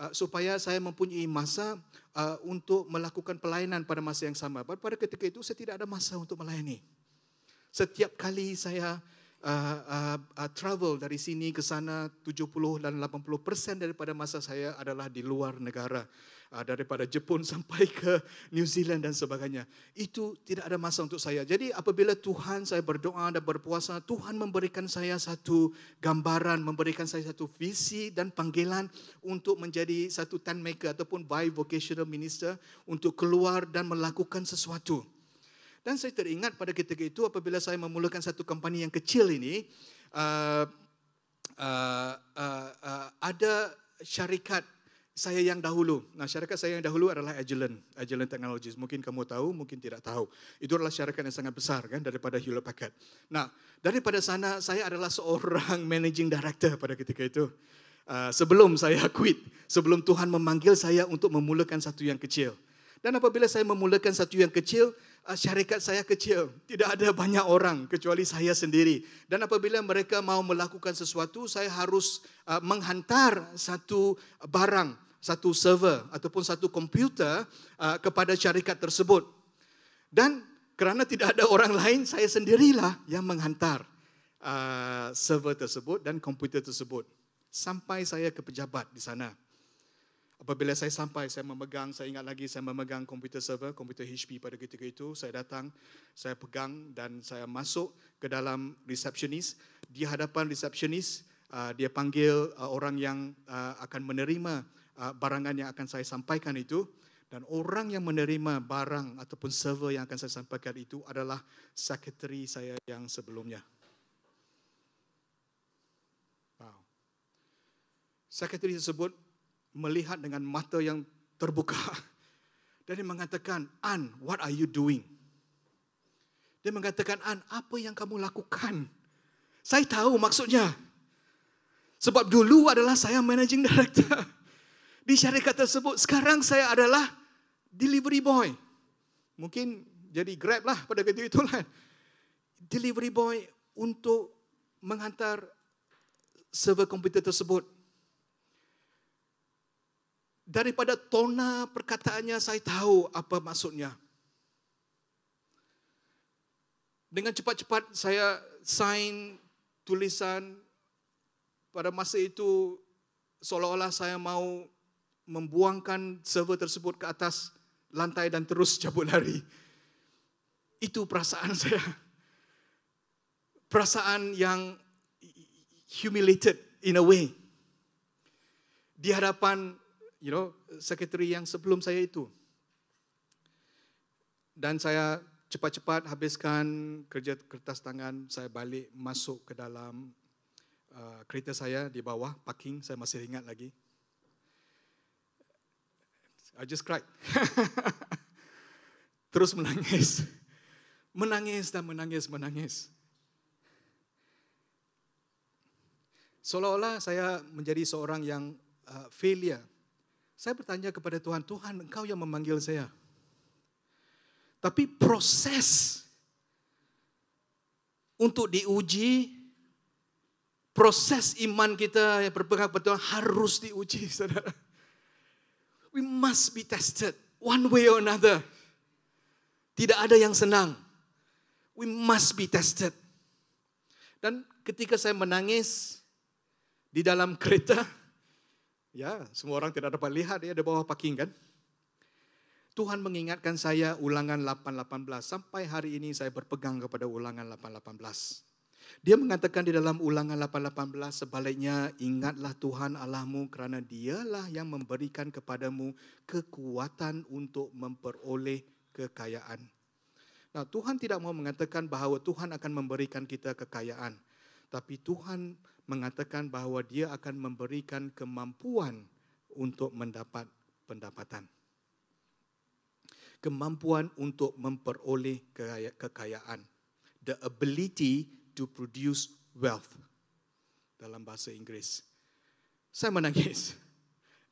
uh, supaya saya mempunyai masa uh, untuk melakukan pelayanan pada masa yang sama. Pada ketika itu saya tidak ada masa untuk melayani. Setiap kali saya uh, uh, uh, travel dari sini ke sana 70 dan 80 persen daripada masa saya adalah di luar negara. Uh, daripada Jepun sampai ke New Zealand dan sebagainya. Itu tidak ada masa untuk saya. Jadi apabila Tuhan saya berdoa dan berpuasa, Tuhan memberikan saya satu gambaran, memberikan saya satu visi dan panggilan untuk menjadi satu tent maker ataupun bivocational minister untuk keluar dan melakukan sesuatu. Dan saya teringat pada ketika itu apabila saya memulakan satu company yang kecil ini, uh, uh, uh, uh, ada syarikat saya yang dahulu. Nah, syarikat saya yang dahulu adalah Agilent, Agilent Technologies. Mungkin kamu tahu, mungkin tidak tahu. Itu adalah syarikat yang sangat besar kan daripada Hewlett Packard. Nah, daripada sana saya adalah seorang managing director pada ketika itu. Uh, sebelum saya quit, sebelum Tuhan memanggil saya untuk memulakan satu yang kecil. Dan apabila saya memulakan satu yang kecil, syarikat saya kecil. Tidak ada banyak orang kecuali saya sendiri. Dan apabila mereka mau melakukan sesuatu, saya harus uh, menghantar satu barang, satu server ataupun satu komputer uh, kepada syarikat tersebut. Dan kerana tidak ada orang lain, saya sendirilah yang menghantar server tersebut dan komputer tersebut. Sampai saya ke pejabat di sana. Apabila saya sampai, saya memegang, saya ingat lagi saya memegang komputer server, komputer HP pada ketika itu. Saya datang, saya pegang dan saya masuk ke dalam receptionist. Di hadapan receptionist, uh, dia panggil uh, orang yang uh, akan menerima barangan yang akan saya sampaikan itu. Dan orang yang menerima barang ataupun server yang akan saya sampaikan itu adalah sekretari saya yang sebelumnya. Wow. Sekretari tersebut melihat dengan mata yang terbuka. Dan dia mengatakan, An, what are you doing? Dia mengatakan, An, apa yang kamu lakukan? Saya tahu maksudnya. Sebab dulu adalah saya managing director di syarikat tersebut. Sekarang saya adalah delivery boy. Mungkin jadi grab lah pada ketika itu lah. Delivery boy untuk menghantar server komputer tersebut daripada tona perkataannya saya tahu apa maksudnya. Dengan cepat-cepat saya sign tulisan pada masa itu seolah-olah saya mau membuangkan server tersebut ke atas lantai dan terus cabut lari. Itu perasaan saya. Perasaan yang humiliated in a way. Di hadapan you know, sekretari yang sebelum saya itu. Dan saya cepat-cepat habiskan kerja kertas tangan, saya balik masuk ke dalam uh, kereta saya di bawah, parking, saya masih ingat lagi. I just cried. Terus menangis. Menangis dan menangis, menangis. Seolah-olah saya menjadi seorang yang uh, failure saya bertanya kepada Tuhan, Tuhan engkau yang memanggil saya. Tapi proses untuk diuji, proses iman kita yang berpegang kepada Tuhan harus diuji, saudara. We must be tested one way or another. Tidak ada yang senang. We must be tested. Dan ketika saya menangis di dalam kereta, Ya, semua orang tidak dapat lihat dia di bawah parking kan. Tuhan mengingatkan saya ulangan 8.18. Sampai hari ini saya berpegang kepada ulangan 8.18. Dia mengatakan di dalam ulangan 8.18 sebaliknya ingatlah Tuhan Allahmu kerana dialah yang memberikan kepadamu kekuatan untuk memperoleh kekayaan. Nah, Tuhan tidak mau mengatakan bahawa Tuhan akan memberikan kita kekayaan. Tapi Tuhan mengatakan bahawa dia akan memberikan kemampuan untuk mendapat pendapatan. Kemampuan untuk memperoleh kekayaan. The ability to produce wealth. Dalam bahasa Inggris. Saya menangis.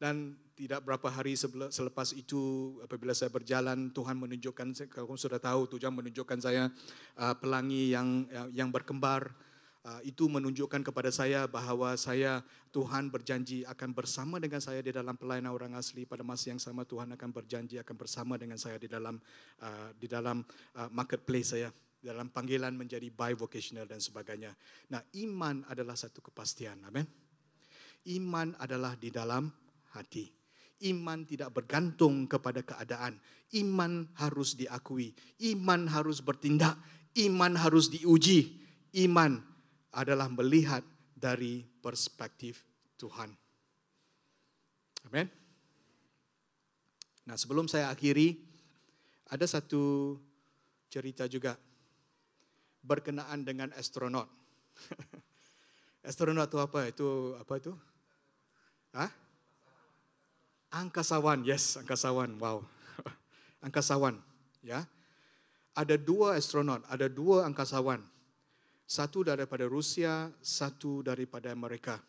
Dan tidak berapa hari selepas itu apabila saya berjalan Tuhan menunjukkan kalau kamu sudah tahu Tuhan menunjukkan saya uh, pelangi yang yang berkembar uh, itu menunjukkan kepada saya bahwa saya Tuhan berjanji akan bersama dengan saya di dalam pelayanan orang asli pada masa yang sama Tuhan akan berjanji akan bersama dengan saya di dalam uh, di dalam uh, marketplace saya dalam panggilan menjadi bivocational dan sebagainya. Nah, iman adalah satu kepastian. Amin. Iman adalah di dalam hati. Iman tidak bergantung kepada keadaan. Iman harus diakui. Iman harus bertindak. Iman harus diuji. Iman adalah melihat dari perspektif Tuhan. Amin. Nah, sebelum saya akhiri, ada satu cerita juga berkenaan dengan astronot. astronot itu apa? Itu apa itu? Hah? Angkasawan, yes, angkasawan. Wow. angkasawan, ya. Ada dua astronot, ada dua angkasawan. Satu daripada Rusia, satu daripada Amerika.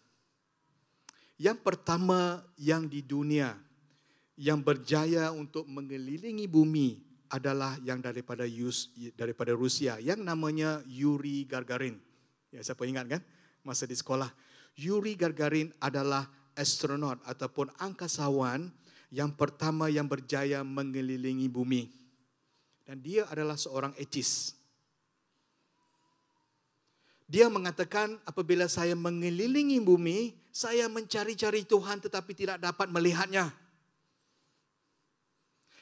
Yang pertama yang di dunia yang berjaya untuk mengelilingi bumi adalah yang daripada Yus, daripada Rusia yang namanya Yuri Gagarin. Ya, siapa ingat kan? Masa di sekolah. Yuri Gagarin adalah astronot ataupun angkasawan yang pertama yang berjaya mengelilingi bumi. Dan dia adalah seorang etis. Dia mengatakan apabila saya mengelilingi bumi, saya mencari-cari Tuhan tetapi tidak dapat melihatnya.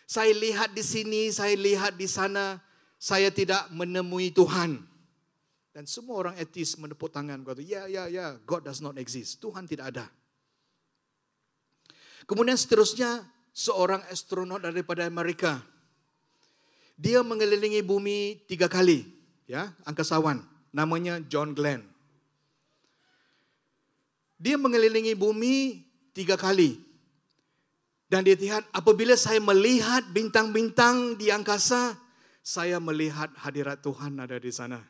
Saya lihat di sini, saya lihat di sana, saya tidak menemui Tuhan. Dan semua orang etis menepuk tangan, kata, ya, ya, ya, God does not exist. Tuhan tidak ada. Kemudian seterusnya seorang astronot daripada Amerika. Dia mengelilingi bumi tiga kali, ya, angkasawan. Namanya John Glenn. Dia mengelilingi bumi tiga kali. Dan dia lihat apabila saya melihat bintang-bintang di angkasa, saya melihat hadirat Tuhan ada di sana.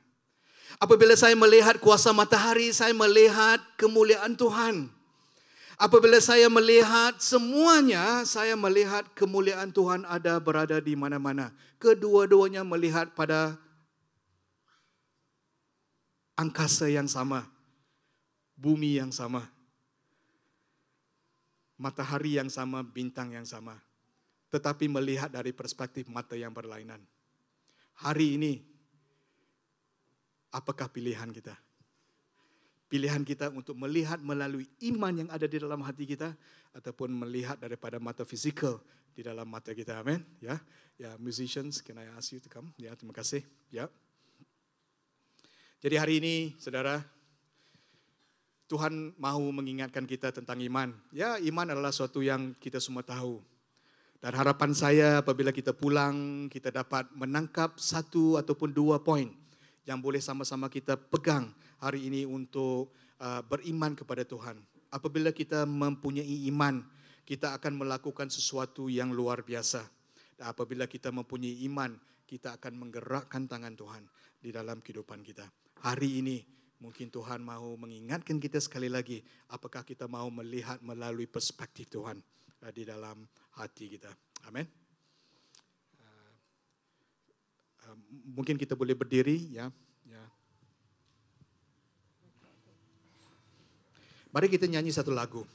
Apabila saya melihat kuasa matahari, saya melihat kemuliaan Tuhan. Apabila saya melihat semuanya, saya melihat kemuliaan Tuhan ada berada di mana-mana. Kedua-duanya melihat pada angkasa yang sama, bumi yang sama, matahari yang sama, bintang yang sama. Tetapi melihat dari perspektif mata yang berlainan. Hari ini, apakah pilihan kita? Pilihan kita untuk melihat melalui iman yang ada di dalam hati kita ataupun melihat daripada mata fisikal di dalam mata kita. Amin. Ya. Ya, musicians, can I ask you to come? Ya, terima kasih. Ya. Jadi hari ini, Saudara, Tuhan mahu mengingatkan kita tentang iman. Ya, iman adalah suatu yang kita semua tahu. Dan harapan saya apabila kita pulang, kita dapat menangkap satu ataupun dua poin yang boleh sama-sama kita pegang hari ini untuk uh, beriman kepada Tuhan. Apabila kita mempunyai iman, kita akan melakukan sesuatu yang luar biasa. Dan apabila kita mempunyai iman, kita akan menggerakkan tangan Tuhan di dalam kehidupan kita. Hari ini mungkin Tuhan mau mengingatkan kita sekali lagi, apakah kita mau melihat melalui perspektif Tuhan uh, di dalam hati kita. Amin. Uh, mungkin kita boleh berdiri ya. ya. Mari kita nyanyi satu lagu.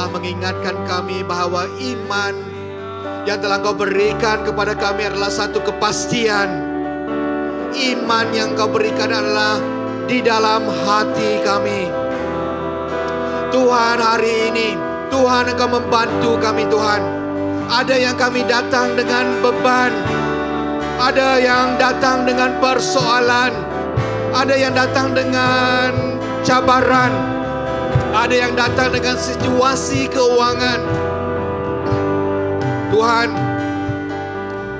Telah mengingatkan kami bahwa iman yang telah Engkau berikan kepada kami adalah satu kepastian. Iman yang Engkau berikan adalah di dalam hati kami. Tuhan hari ini, Tuhan Engkau membantu kami Tuhan. Ada yang kami datang dengan beban, ada yang datang dengan persoalan, ada yang datang dengan cabaran, ada yang datang dengan situasi keuangan. Tuhan,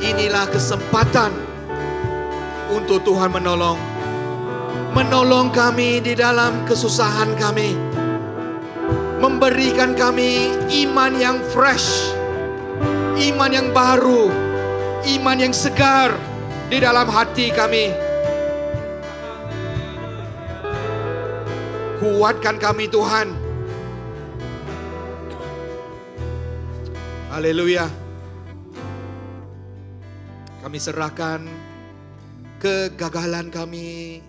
inilah kesempatan untuk Tuhan menolong. Menolong kami di dalam kesusahan kami. Memberikan kami iman yang fresh. Iman yang baru. Iman yang segar di dalam hati kami. Kuatkan kami Tuhan. Haleluya. Kami serahkan kegagalan kami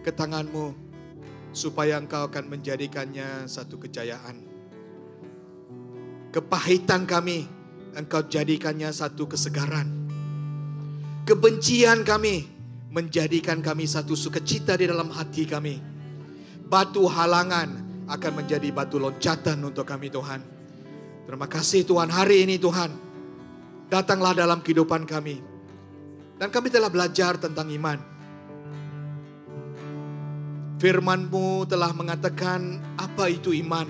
ke tanganmu supaya engkau akan menjadikannya satu kejayaan. Kepahitan kami engkau jadikannya satu kesegaran. Kebencian kami menjadikan kami satu sukacita di dalam hati kami. Batu halangan akan menjadi batu loncatan untuk kami Tuhan. Terima kasih Tuhan hari ini Tuhan. Datanglah dalam kehidupan kami. Dan kami telah belajar tentang iman. Firman-Mu telah mengatakan apa itu iman.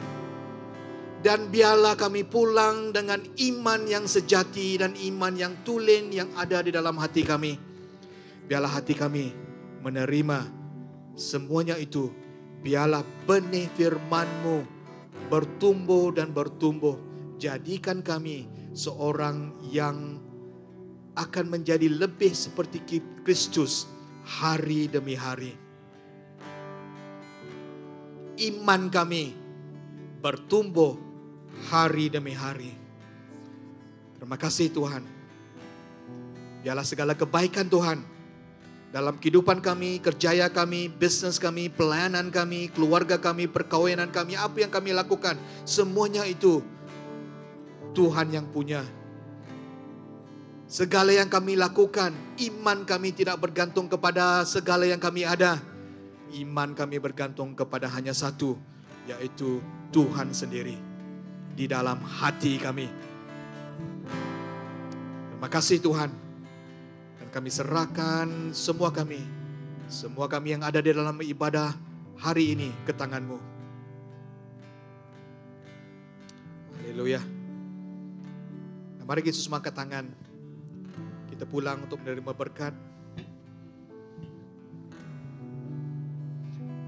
Dan biarlah kami pulang dengan iman yang sejati dan iman yang tulen yang ada di dalam hati kami. Biarlah hati kami menerima semuanya itu. Biarlah benih firman-Mu bertumbuh dan bertumbuh. Jadikan kami seorang yang akan menjadi lebih seperti Kristus hari demi hari iman kami bertumbuh hari demi hari. Terima kasih Tuhan. Biarlah segala kebaikan Tuhan dalam kehidupan kami, kerjaya kami, bisnis kami, pelayanan kami, keluarga kami, perkawinan kami, apa yang kami lakukan, semuanya itu Tuhan yang punya. Segala yang kami lakukan, iman kami tidak bergantung kepada segala yang kami ada iman kami bergantung kepada hanya satu, yaitu Tuhan sendiri di dalam hati kami. Terima kasih Tuhan. Kami serahkan semua kami, semua kami yang ada di dalam ibadah hari ini ke tanganmu. Haleluya. Nah, mari kita semua angkat tangan. Kita pulang untuk menerima berkat.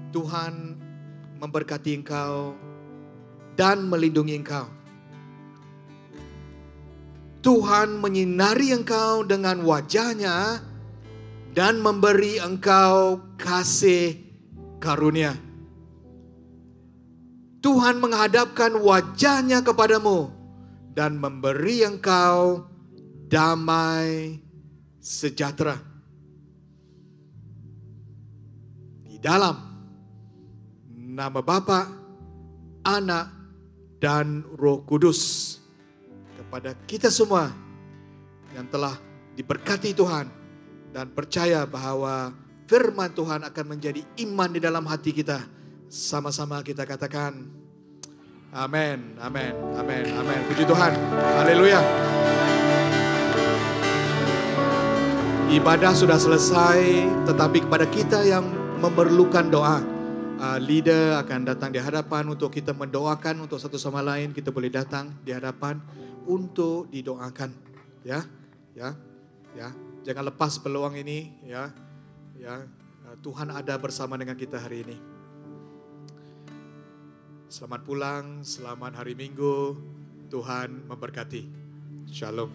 Tuhan memberkati engkau dan melindungi engkau. Tuhan menyinari engkau dengan wajahnya dan memberi engkau kasih karunia. Tuhan menghadapkan wajahnya kepadamu dan memberi engkau damai sejahtera. Di dalam nama Bapa, Anak, dan Roh Kudus kepada kita semua yang telah diberkati Tuhan dan percaya bahwa firman Tuhan akan menjadi iman di dalam hati kita. Sama-sama kita katakan amin, amin, amin, amin. Puji Tuhan. Haleluya. Ibadah sudah selesai, tetapi kepada kita yang memerlukan doa, uh, leader akan datang di hadapan untuk kita mendoakan untuk satu sama lain. Kita boleh datang di hadapan untuk didoakan, ya, ya, ya. Jangan lepas peluang ini, ya, ya. Uh, Tuhan ada bersama dengan kita hari ini. Selamat pulang, selamat hari Minggu. Tuhan memberkati. Shalom.